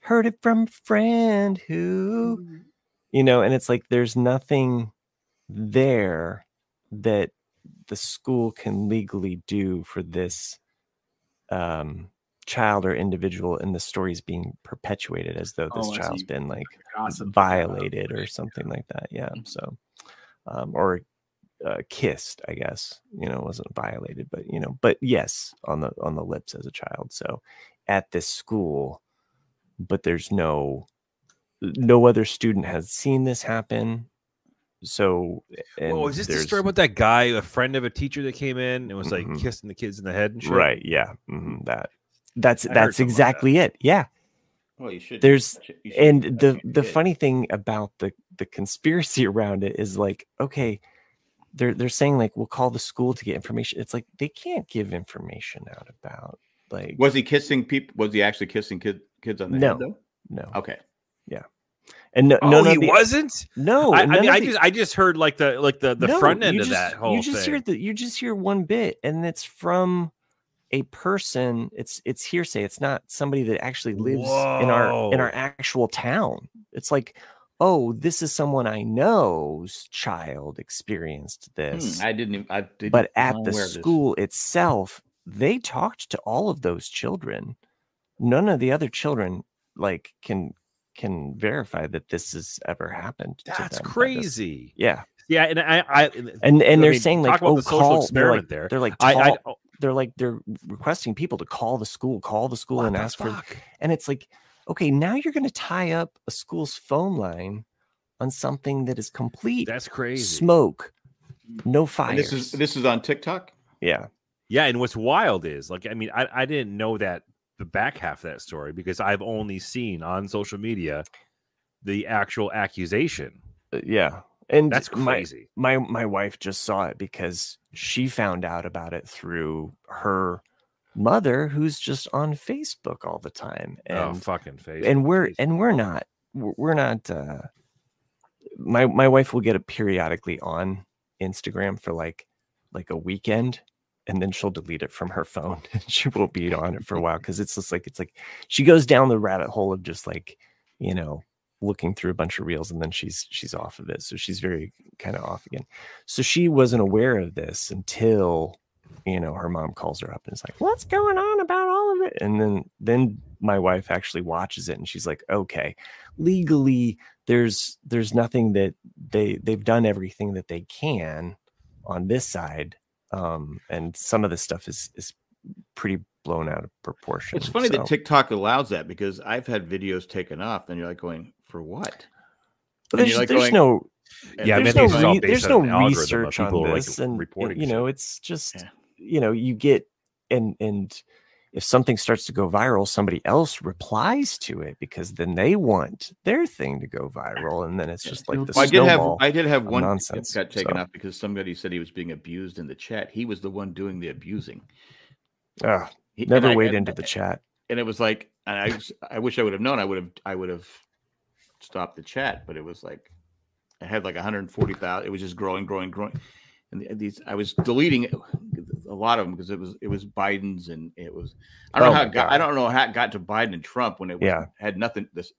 heard it from a friend who mm. You know and it's like there's nothing there that the school can legally do for this um child or individual and the story's being perpetuated as though this Oh, child's been like Gossip. violated or something like that yeah so um or uh, kissed i guess you know wasn't violated but you know but yes on the on the lips as a child so at this school but there's no no other student has seen this happen so and oh, is this the story about that guy, a friend of a teacher that came in and was like Mhm. kissing the kids in the head and shit? right yeah mhm, that that's I that's something like exactly it yeah well, you should. there's- you should- and the the did. funny thing about the the conspiracy around it is like okay they're they're saying like we'll call the school to get information it's like they can't give information out about like was he kissing people? Was he actually kissing kid, kids on the No. head though? no Okay. And no Oh, none he of the, wasn't. no I, I mean, of I the- just I just heard like the like the the No, front end you of just- that whole you just thing. hear the you just hear one bit and it's from a person it's it's hearsay it's not somebody that actually lives in our in our actual town it's like oh this is someone i know's child experienced Hmm, this I didn't. even- I didn't. but at the aware this. school itself they talked to all of those children none of the other children like can can verify that this has ever happened That's them by this- crazy. yeah Yeah, and I, I and and I they're mean, saying like oh the call they're like, there. they're like I, I call- oh they're like they're requesting people to call the school call the school what and the ask for and it's like okay now you're going to tie up a school's phone line on something that is complete That's crazy. smoke no And this is this is on TikTok. yeah Yeah, and what's wild is like I mean I, I didn't know that the back half of that story because I've only seen on social media the actual accusation. Uh, yeah and That's crazy. my my wife just saw it because she found out about it through her mother who's just on facebook all the time and oh fucking face. and we're and we're not we're we're not uh my my wife will get it periodically on instagram for like like a weekend and then she'll delete it from her phone and she won't be on it for a while because it's just like it's like she goes down the rabbit hole of just like you know looking through a bunch of reels and then she's she's off of it so she's very kind of off again. So she wasn't aware of this until you know her mom calls her up and is like what's going on about all of it? And then then my wife actually watches it and she's like okay legally there's there's nothing that they they've done everything that they can on this side um and some of this stuff is is pretty blown out of proportion It's funny so- that TikTok allows that because I've had videos taken off, and you're like going for what? but and there's, like, there's going- no And Yeah, I mean, there's no, think it's all re- there's no an algorithm of research on people, like, this and, and, reporting you know shit. it's just Yeah. you know you get and and if something starts to go viral, somebody else replies to it because then they want their thing to go viral, and then it's just like the Well, I did have. I did have one nonsense, got taken so. off because somebody said he was being abused in the chat. He was the one doing the abusing. Ugh, He, never I- wade and- into the chat. and it was like and I I wish I would have known I would have I would have stopped the chat, but it was like I had like 140,000. It was just growing, growing, growing. And these I was deleting a lot of them because it was it was Biden's and it was I don't Oh know how it got, God. I don't know how it got to Biden and Trump when it was, Yeah. had nothing this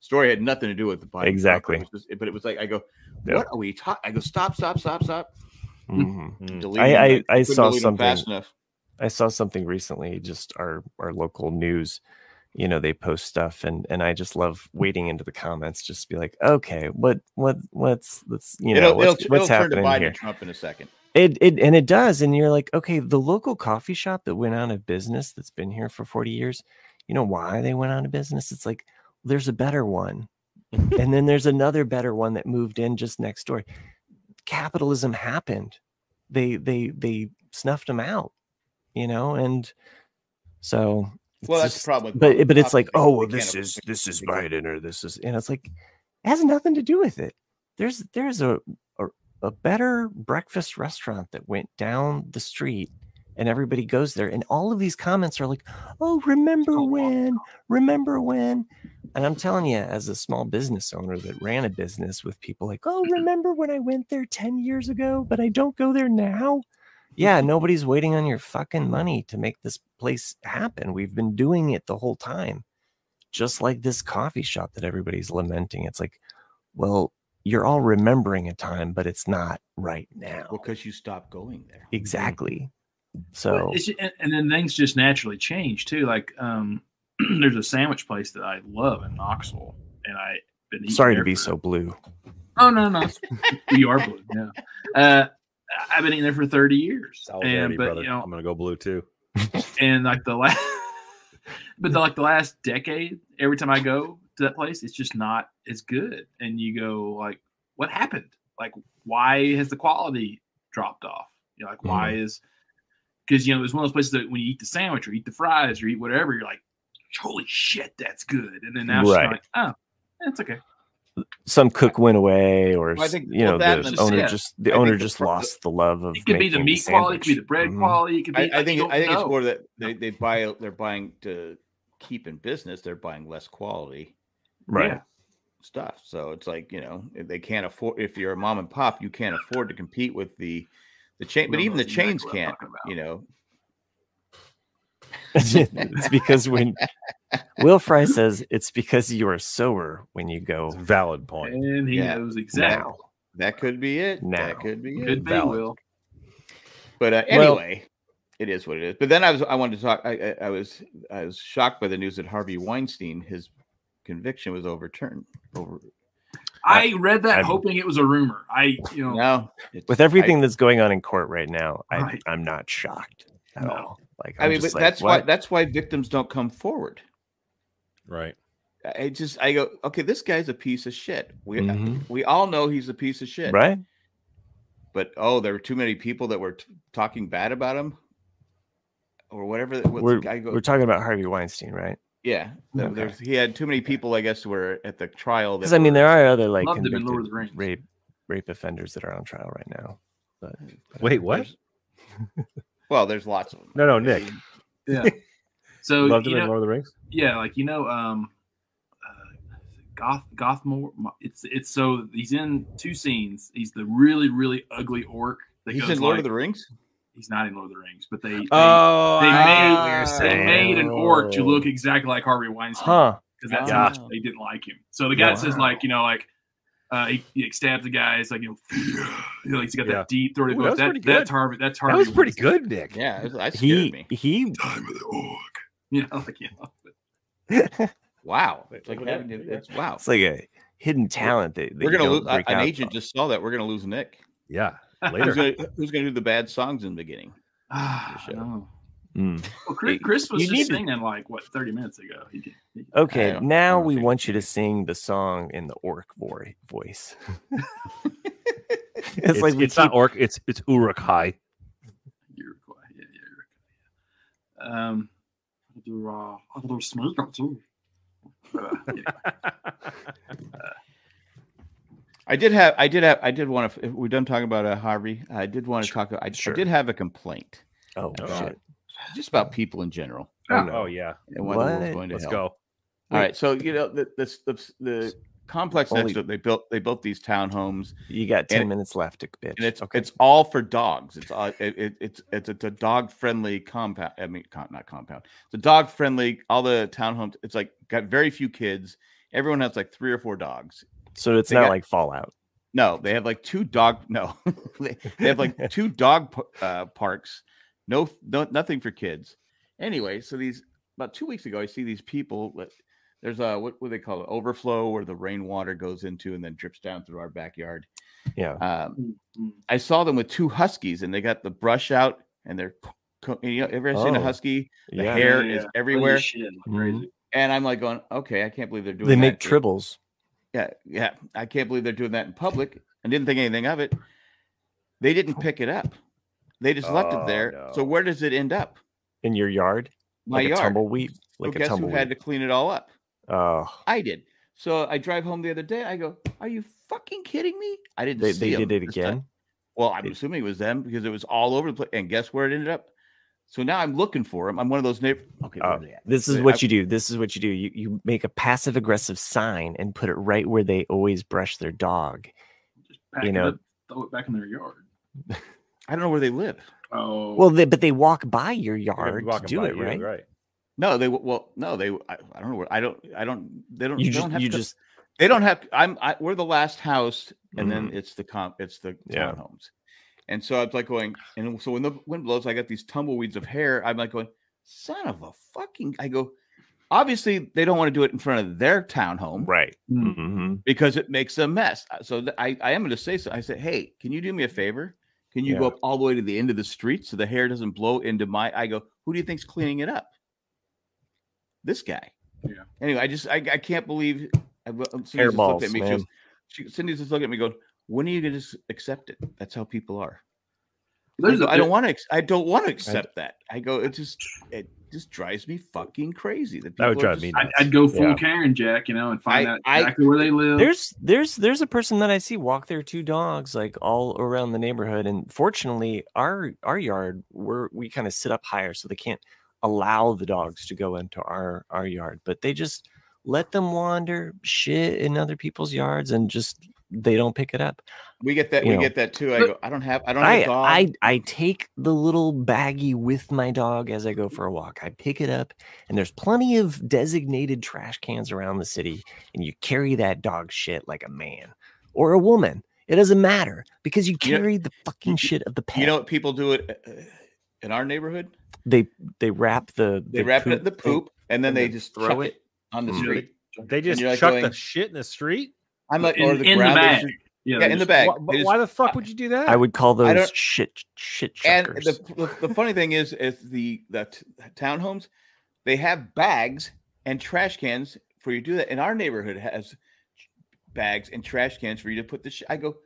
story had nothing to do with the Biden Exactly. It was just- but it was like I go, Yeah. what are we talking? I go, stop, stop, stop, stop. Mhm. Mm. Delete I- I- I couldn't saw something- fast enough. I saw something recently, just our our local news. You know, they post stuff, and and I just love wading into the comments, just to be like, okay, what what what's let's you know it'll, what's, it'll, what's it'll turn to happening Biden here. and Trump in a second. It it and it does, and you're like, okay, the local coffee shop that went out of business that's been here for 40 years, you know why they went out of business? It's like there's a better one, and then there's another better one that moved in just next door. Capitalism happened. They they they snuffed them out, you know, and so Well, that's just- the problem. with but but it's like oh well this is this is Biden or this is and it's like it has nothing to do with it. There's there's a a, a better breakfast restaurant that went down the street and everybody goes there and all of these comments are like oh remember oh, when remember when and I'm telling you as a small business owner that ran a business with people like oh remember when I went there 10 years ago but I don't go there now yeah, nobody's waiting on your fucking money to make this place happen. We've been doing it the whole time. Just like this coffee shop that everybody's lamenting. It's like, well, you're all remembering a time, but it's not right now. Well, because you stopped going there. Exactly. So, it's, and, and then things just naturally change too. Like um, there's a sandwich place that I love in Knoxville, and I been sorry to be for- so blue. Oh no, no, you are blue. Yeah, uh, I've been eating there for 30 years, Solidarity, and but brother. you know, I'm gonna go blue too. and like the last, but the, like the last decade, every time I go to that place, it's just not as good. And you go like, what happened? Like, why has the quality dropped off? You know, like why Mm-hmm. is because you know it's one of those places that when you eat the sandwich or eat the fries or eat whatever, you're like, holy shit, that's good. And then now it's just Right. like, oh, it's okay. Some cook went away, or Well, think- you well, know, that the and- owner yeah. just the I owner just pro- lost the love of. It could be the making meat quality, it could be the sandwich. bread Mhm. quality, it could be. I, I think I think don't it's more that they, they buy they're buying to keep in business. They're buying less quality Right. Yeah. stuff. So it's like you know they can't afford. If you're a mom and pop, you can't afford to compete with the the chain. But even the that's exactly chains can't. You know. it's because when Will Fry says it's because you are sober when you go It's valid point. And he Yeah. knows exactly. now. That could be it. Now. That could be it. Could be Valid. Will. But uh, Well- anyway, it is what it is. But then I was I wanted to talk. I, I, I was I was shocked by the news that Harvey Weinstein his conviction was overturned. Over I read that I'm- hoping it was a rumor. I, you know, now it's- With everything that's going on in court right now, I, Right. I'm not shocked at No. all. Like, I, I'm mean, but like, that's why that's why victims don't come forward. Right. I just I go okay. This guy's a piece of shit. We Mhm. we all know he's a piece of shit. right? But oh, there were too many people that were t- talking bad about him, or whatever. What's We're, the guy go? we're talking about Harvey Weinstein, right? Yeah, there- Okay. there's he had too many people. I guess who were at the trial. Because I mean, there are other like Loved in Lord of the Rings. rape rape offenders that are on trial right now. But, but Wait, what? There's- well, there's lots of them. No, no, Nick. yeah. So Loved you him in know, Lord of the Rings. yeah, like you know, um, uh, Goth Gothmog. It's it's so he's in two scenes. He's the really really ugly orc. That He's goes in Lord like- of the Rings. He's not in Lord of the Rings, but they they, Oh, they made know they made an orc to look exactly like Harvey Weinstein. huh? because that's Yeah. how much they didn't like him. So the guy that says like you know like uh, he, he stabs the guy. It's like you know, you know he's got Yeah. that deep throaty voice. that That, that's Harvey. That's Harvey. That was pretty Weinstein. good, Nick. Yeah, it was- that scared He me. he Time of the orc. You know, like you know. Wow, it's like having to- it's wow. it's like a hidden talent that, that We're gonna lose. An out agent just saw that. We're gonna lose Nick. Yeah. Who's Later. gonna, who's gonna do the bad songs in the beginning? Ah, show. no. Mm. Well, Chris, Chris was you just need to- singing like what thirty minutes ago. He he, Okay, now we want you to sing the song in the orc voice. it's, It's, like we it's not orc. It's it's Uruk-hai. Iroquois, yeah, yeah, Iroquois, yeah. Um, do uh, a little smoker too. Uh, yeah. I did have, I did have, I did want to. If we're done talking about uh, Harvey, I did want to Sure. talk. I, Sure. I did have a complaint, Oh, Oh, shit. just about people in general. Oh, oh, yeah. And why the world's What? going to Let's hell. go. All right, so you know the the the, the complex Only- next to it, they built they built these townhomes, You got 10 And- minutes left, bitch. and it's okay. it's all for dogs. It's all it, it, it's it's it's a dog friendly compound. I mean, not compound. It's a dog friendly. All the townhomes. It's like got very few kids. Everyone has like three or four dogs. So it's they not got- like Fallout. No, they have like two dog. No, they, they have like two dog uh, parks. No, no, nothing for kids. Anyway, so these about two weeks ago, I see these people. that- There's a what what do they call it? Overflow, where the rainwater goes into and then drips down through our backyard. Yeah. Um, Mm, mm. I saw them with two huskies, and they got the brush out, and they're. You know, ever seen a Oh, husky? The yeah. hair Yeah, is yeah. everywhere, Shit, like Mhm. crazy. and I'm like going, okay, I can't believe they're doing. They that make to- tribbles. Yeah, yeah. I can't believe they're doing that in public. I didn't think anything of it. They didn't oh. pick it up. They just left it Oh, there. So oh, where does it end up? in your yard, My like yard. a tumbleweed, So like a guess who had to clean it all up? oh, I did. So I drive home the other day. I go, "Are you fucking kidding me?" I didn't. they, they did it this time. again. Well, I'm assuming it was them because it was all over the place. And guess where it ended up? So now I'm looking for them. I'm one of those neighbors. Okay, where are they at? This is what I- you do. This is what you do. You you make a passive aggressive sign and put it right where they always brush their dog. Just pack You it know- up, throw it back in their yard. I don't know where they live. Oh, Well, they, but they walk by your They're gonna yard do it, you, right? Right. No, they well, no, they. I, I don't know where. I don't. I don't. They don't. You just don't have you to- just They don't have. I'm. I, we're the last house, and then Mhm. it's the comp. It's the Yeah. townhomes, and so it's like going. And so when the wind blows, I got these tumbleweeds of hair. I'm like going, son of a fucking. I go. Obviously, they don't want to do it in front of their townhome right. Mm. hmm because it makes a mess. Uh, So th- I, I am going to say so. I said, hey, can you do me a favor? Can you go up all the way to the end of the street so the hair doesn't blow into my? I go, who do you think's cleaning it up? This guy. Yeah. Anyway, I just I, I can't believe. I, w- Cindy Hair just looked balls, at me. Man. goes, she Cindy's just looking at me, going, "When are you going to accept it? That's how people are." I, there's go, a, I don't want to. I don't want to accept that. I go. It just it just drives me fucking crazy. That, That would people are drive me just- I'd. I'd go full Yeah. Karen Jack, you know, and find I- out I- exactly where they live. There's there's there's a person that I see walk their two dogs like all around the neighborhood, and fortunately, our our yard we're we kind of sit up higher, so they can't allow the dogs to go into our our yard, but they just let them wander, shit in other people's yards, and just they don't pick it up. We get that. you We know. get that too. I go. I don't have. I don't have I, a dog. I I take the little baggie with my dog as I go for a walk. I pick it up, and there's plenty of designated trash cans around the city, and you carry that dog shit like a man or a woman. It doesn't matter because you You know- carry the fucking shit of the pet. You know what people do it uh, in our neighborhood? they they wrap the They wrap it in the poop and then and they then just throw throw it. it on the street. They just you're like chuck going- the shit in the street. I'm like, in, or the in the ground. they bag. just- Yeah, yeah, in the just- bag. Why, just- why the fuck would you do that? I would call I those don't- shit shit and chuckers. the, the the funny thing is, is the the t- townhomes they have bags and trash cans for you to do that. And our neighborhood has bags and trash cans for you to put the shit. I go,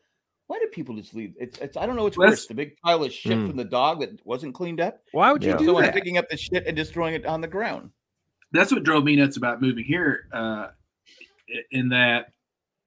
why do people just leave? It's, it's I don't know what's Well, worse, the big pile of shit Mm. from the dog that wasn't cleaned up, Why would you Yeah. do someone that? picking up the shit and just throwing it on the ground. that's what drove me nuts about moving here. Uh, in that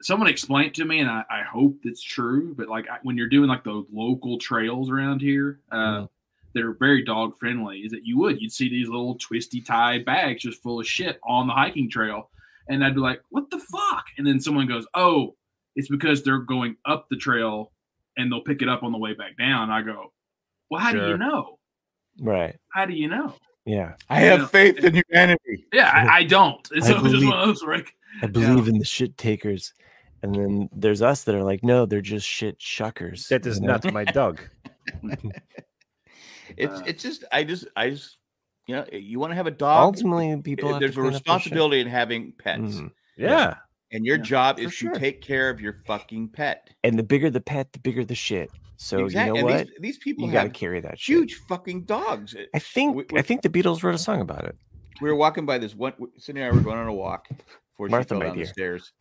someone explained to me, and I, I hope it's true. But like I, when you're doing like the local trails around here, uh, Mhm. they're very dog friendly. Is that you would you'd see these little twisty tie bags just full of shit on the hiking trail, and I'd be like, "What the fuck?" And then someone goes, "Oh, it's because they're going up the trail, and they'll pick it up on the way back down." I go, "Well, how do you know? right. How do you know?" Yeah. I You have know, faith in humanity. Yeah, I, I don't. And I so just believe- one of those where, like, I believe in the shit takers. And then there's us that are like, no, they're just shit shuckers. That does you know? not my dog. It's Uh, it's just I just I just you know you want to have a dog. Ultimately, people there's a clean up their shit. responsibility in having pets, Mhm. Yeah. and your Yeah, job for is sure. to take care of your fucking pet. And the bigger the pet, the bigger the shit. So exactly. you know and what? These, these people You got to carry that shit. huge fucking dogs. I think we- I think the Beatles wrote a song about it. We were walking by this one. Cindy and I were going on a walk before she Martha, fell my down the stairs,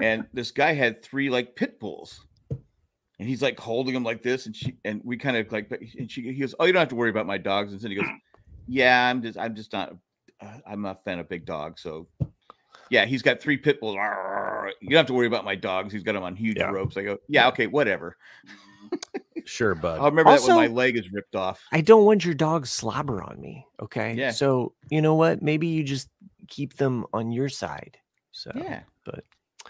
and this guy had three like pit bulls, and he's like holding them like this, and she and we kind of like, and she he goes, "Oh, you don't have to worry about my dogs," and then he goes, "Yeah, I'm just I'm just not uh, I'm not a fan of big dogs, so yeah, he's got three pit bulls. You don't have to worry about my dogs. He's got them on huge Yeah. ropes. I go, yeah, okay, whatever. Sure, bud. I'll remember that when my leg is ripped off. I don't want your dog slobber on me. Okay. Yeah. So you know what? Maybe you just keep them on your side. So Yeah, but-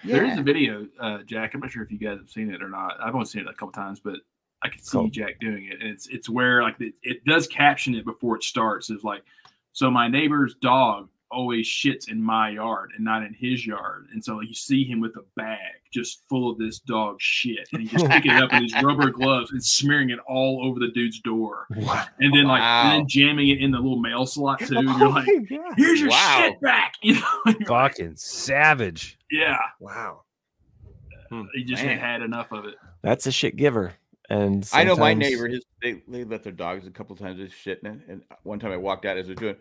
There is a video, uh, Jack. I'm not sure if you guys have seen it or not. I've only seen it a couple times, but I can see Cool. Jack doing it, and it's it's where like it, it does caption it before it starts. It's like, so my neighbor's dog always shits in my yard and not in his yard, and so you see him with a bag just full of this dog shit, and he just picking it up in his rubber gloves and smearing it all over the dude's door, and then like and then jamming it in the little mail slot too. And you're like, oh yeah. here's your Wow. shit back, you know? You're like, Fucking savage. yeah. Wow. Uh, hmm. He just ain't had enough of it. That's a shit giver. And I know my neighbor. His they, they let their dogs a couple times just shit, and, and one time I walked out as they're doing.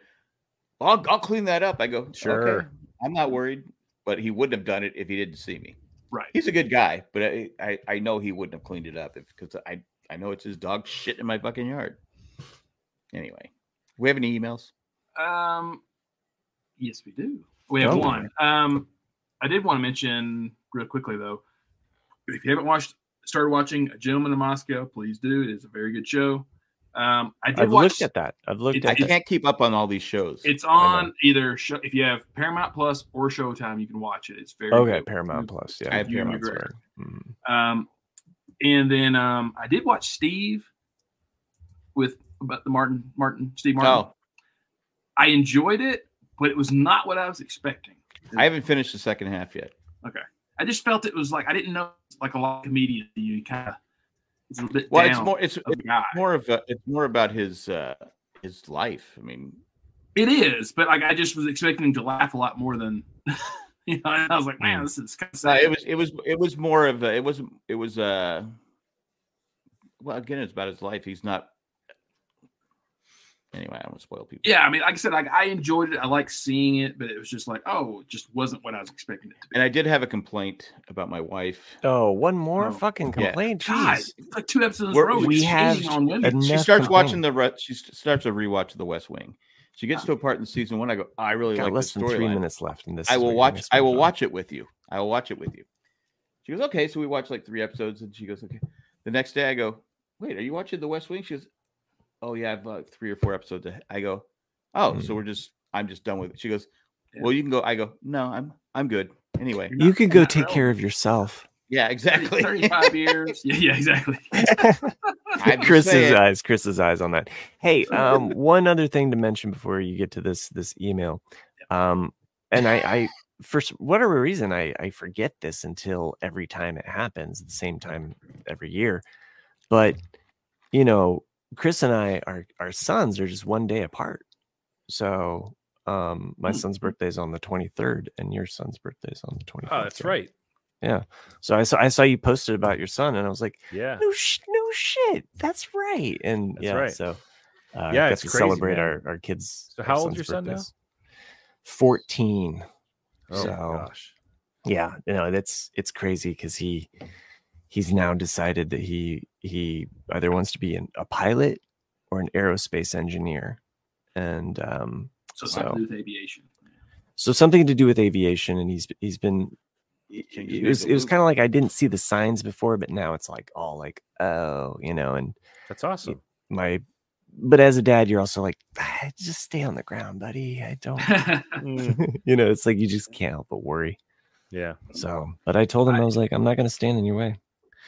I'll I'll clean that up. I go, Sure. okay, I'm not worried, but he wouldn't have done it if he didn't see me. Right. He's a good guy, but I I, I know he wouldn't have cleaned it up if because I I know it's his dog shit in my fucking yard. Anyway, we have any emails? Um, yes, we do. We have Oh. one. Um, I did want to mention real quickly though, if you haven't watched, started watching A Gentleman in Moscow, please do. It is a very good show. Um, I did I've watch. looked at that. I've looked It's- I at that. can't keep up on all these shows. It's on either show, if you have Paramount Plus or Showtime, you can watch it. It's very Okay, good. Paramount Plus. Yeah, I have Paramount. Paramount's McGregor. right. Mhm. Um, and then um, I did watch Steve with about the Martin Martin Steve Martin. oh, I enjoyed it, but it was not what I was expecting. I haven't finished the second half yet. Okay, I just felt it was like I didn't know like a lot of comedians you kind of it's a bit Well, it's more it's, it's more of a, it's more about his uh his life. I mean, It is, but like I just was expecting him to laugh a lot more than you know. I was like, man, this is kind of sad. it was it was it was more of a, it was it was uh well again it's about his life. He's not anyway. I don't want to spoil people. yeah. I mean, like I said, like I enjoyed it. I like seeing it, but it was just like, oh, it just wasn't what I was expecting it to be. And I did have a complaint about my wife. Oh, one more Oh, fucking yeah. complaint. God, Jeez. it's like two episodes in a We're- row. we have on women. She starts watching the re- she starts a rewatch of The West Wing. She gets ah. to a part in season one. I go, I really Got like less the than three storyline. minutes left in this. I will watch. I will on. watch it with you. I will watch it with you. She goes, okay. So we watch like three episodes, and she goes, okay. The next day, I go, wait, are you watching The West Wing? She goes, oh yeah, I've uh, three or four episodes. I go, oh, so Mm. we're just, I'm just done with it. She goes, well, you can go. I go, no, I'm, I'm good. Anyway, You're You not- could go not take care of yourself. yeah, exactly. 35 years. Yeah, yeah, exactly. Chris's saying. eyes, Chris's eyes on that. Hey, um, one other thing to mention before you get to this this email, um, and I, I for whatever reason I I forget this until every time it happens, the same time every year, but you know, Chris and I, our our sons are just one day apart, so. Um, my Hmm. son's birthday is on the 23rd, and your son's birthday is on the 24th. Oh, that's right. Yeah. So I saw I saw you posted about your son, and I was like, Yeah. no, sh- no shit. That's right. And That's yeah, right. so uh, Yeah, it's to crazy, celebrate man. our, our kids. So how old's your son now? Fourteen. Oh So- gosh. Yeah, you know that's it's crazy because he he's now decided that he he either wants to be an, a pilot or an aerospace engineer, and um, So something to So- do with aviation. so something to do with aviation. And he's he's been. It it was it was kind of like I didn't see the signs before, but now it's like all like oh you know and That's awesome. my but as a dad you're also like "Ah, just stay on the ground buddy i don't you know it's like you just can't help but worry Yeah. so but i told him i, I- was like i'm not going to stand in your way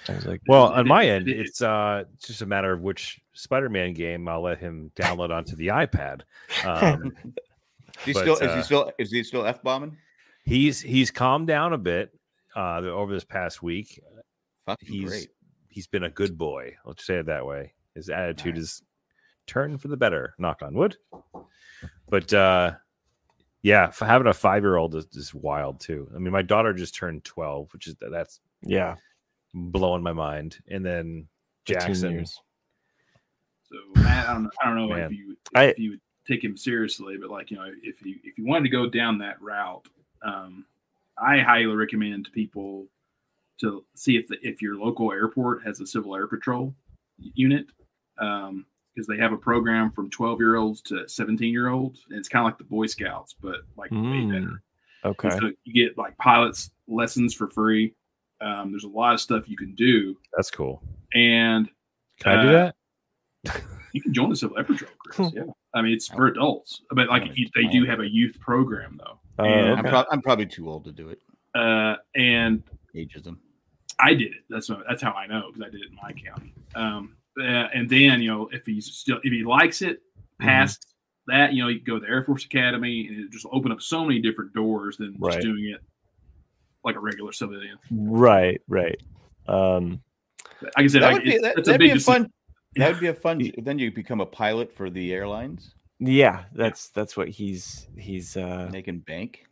i was like Well, on my end, it's uh it's just a matter of which Spider-Man game I'll let him download onto the iPad. Um, Is he But, still? is uh, he still? Is he still f bombing? he's he's calmed down a bit uh over this past week. Fucking He's great. he's been a good boy. Let's say it that way. His attitude Nice. is turned for the better. Knock on wood. But uh yeah, f- having a five year old is, is wild too. I mean, my daughter just turned twelve, which is that's yeah blowing my mind. And then Jackson, years. So Matt, I don't know, I don't know Man. if you I- you would take him seriously, but like you know, if you if you wanted to go down that route, um, I highly recommend to people to see if the if your local airport has a civil air patrol unit, because because they have a program from 12 year olds to 17 year olds. And it's kind of like the Boy Scouts, but like way Mm, better. Okay. And So you get like pilots lessons for free. Um, there's a lot of stuff you can do, That's cool. and Can I do Uh, that? you can join the Civil Air Patrol, Chris. Yeah, I mean it's for adults, but like you, they do have a youth program though, Oh, and- I'm, okay. prob- I'm probably too old to do it. uh, and Ageism. I did it. That's what, that's how I know because I did it in my county. Um, uh, and then you know if he's still if he likes it Mm-hmm. past that, you know, you go to the Air Force Academy and it just open up so many different doors than Right. just doing it like a regular civilian. Right, right. Um, Like I said, That like, would be that, it's a that'd be big a deci- fun. That would be a fun. Then you become a pilot for the airlines. yeah, that's that's what he's he's uh and they can bank.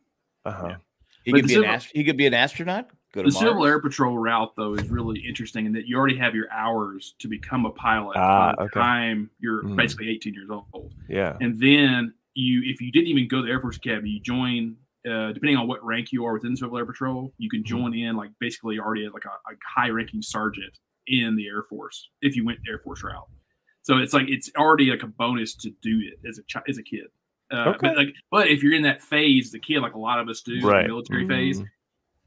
uh-huh. He But could the be an ast- he could be an astronaut. Go to The Civil Air Patrol route, though, is really interesting in that you already have your hours to become a pilot Ah, by the okay. time you're Mhm. basically 18 years old. Yeah. And then you, if you didn't even go to the Air Force Academy, you join. Uh, depending on what rank you are within the Civil Air Patrol, you Mm-hmm. can join in like basically already as like a, a high-ranking sergeant in the Air Force if you went Air Force route. So it's like it's already like a bonus to do it as a chi- as a kid. Uh, Okay. But like, but if you're in that phase, the kid, like a lot of us do, Right. the military phase, Mhm.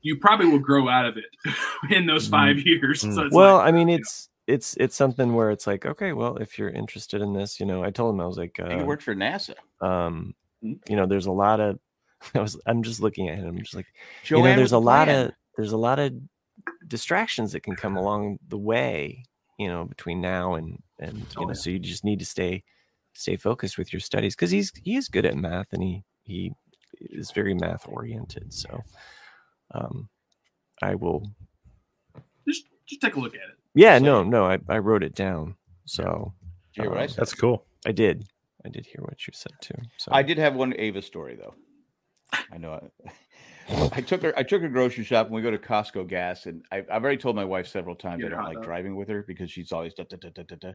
you probably will grow out of it in those five years. So it's Well, like, I mean, it's it's it's something where it's like, okay, well, if you're interested in this, you know, I told him I was like, He uh, worked for NASA. um, Mhm. you know, there's a lot of, I was, I'm just looking at him, I'm just like, Joanne you know, there's a lot plan. of, there's a lot of distractions that can come along the way, you know, between now and and you Oh, know, yeah. so you just need to stay stay focused with your studies because he's he is good at math and he he is very math oriented. So, um, I will just just take a look at it. Yeah, So- no, no, I, I wrote it down. So hear what I um, said? That's cool. I did. I did hear what you said too. So I did have one Ava story though. I know. I, I took her. I took her grocery shop, and we go to Costco gas. And I, I've already told my wife several times Get I a don't like dog. driving with her because she's always da, da, da, da, da, da.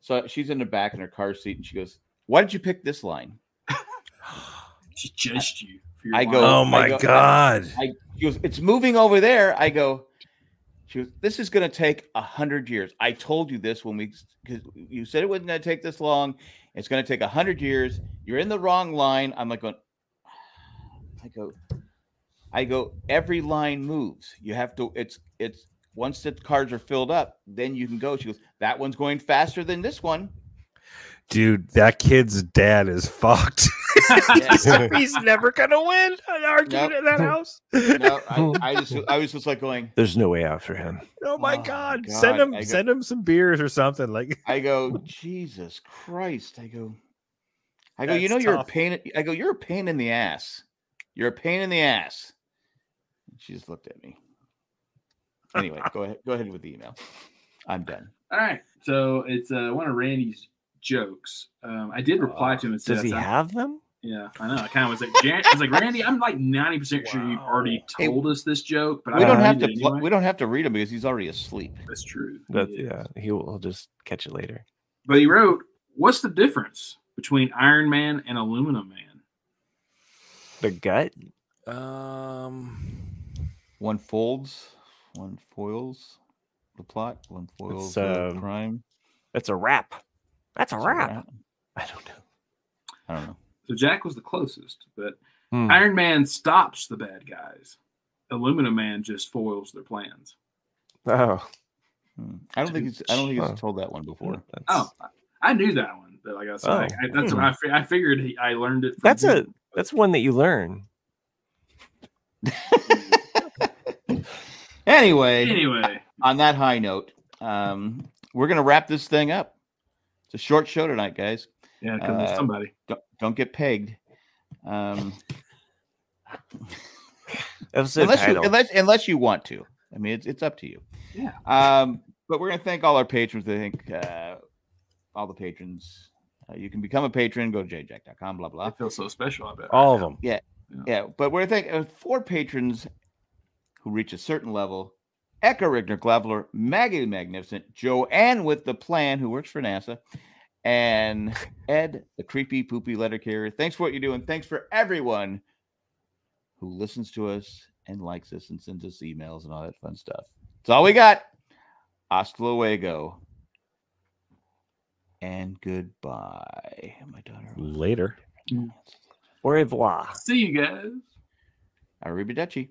So she's in the back in her car seat, and she goes, "Why did you pick this line?" She judged you. For your I line. go- Oh I my go- god. I she goes, "It's moving over there." I go. She goes, "This is going to take a hundred years." I told you this when we because you said it wasn't going to take this long. It's going to take a hundred years. You're in the wrong line. I'm like going. I go. I go. Every line moves. You have to. It's it's once the cards are filled up, then you can go. She goes. That one's going faster than this one. Dude, that kid's dad is fucked. Yeah. He's never gonna win an argument Nope. in that house. No, I, I just I was just like going. there's no way out for him. Oh my Oh, god. God. Send him go- send him some beers or something. Like I go, Jesus Christ. I go, I go, you That's know, you're a pain. I go, you're a pain in the ass. You're a pain in the ass. She just looked at me. Anyway, go ahead. Go ahead with the email. I'm done. All right. So it's uh, one of Randy's jokes. Um, I did reply to him and said, Does he that's- have them? Yeah, I know. I kind of was like, Jan- I was like, Randy, I'm like 90% sure you've already Hey, told us this joke, but We I don't read have to. it pl- anyway. We don't have to read him because he's already asleep. That's true. He That is. yeah, he'll, he'll just catch it later. But he wrote, What's the difference between Iron Man and Aluminum Man? The gut? um One folds, one foils the plot. One foils the um, crime. That's a wrap. That's a It's a wrap. wrap. I don't know. I don't know. So Jack was the closest, but Hmm. Iron Man stops the bad guys. Aluminum Man just foils their plans. Oh, Hmm. I don't think he's. I don't think Huh. he's told that one before. that's, Oh, I- I knew that one, but like I said, Oh, I, I- that's what I, I figured he, I learned it. From that's a him. That's one that you learn. anyway, Anyway, on that high note, um, we're gonna wrap this thing up. It's a short show tonight, guys. yeah, because Uh, somebody. Don't, don't get pegged. Um, Episode unless you unless unless you want to. I mean, it's it's up to you. Yeah. Um, but we're gonna thank all our patrons. I think uh, all the patrons. Uh, you can become a patron. Go to jayandjack.com. Blah blah. I feel so special. I bet all of them. Yeah, Yeah. but we're thanking uh, four patrons who reach a certain level. Eka Rigner Glavler, Maggie the Magnificent, Joanne with the plan, who works for NASA, and Ed, the creepy poopy letter carrier. Thanks for what you're doing. Thanks for everyone who listens to us and likes us and sends us emails and all that fun stuff. That's all we got. Hasta luego. And goodbye. My daughter. Later. Mm. Au revoir. See you guys. Arrivederci.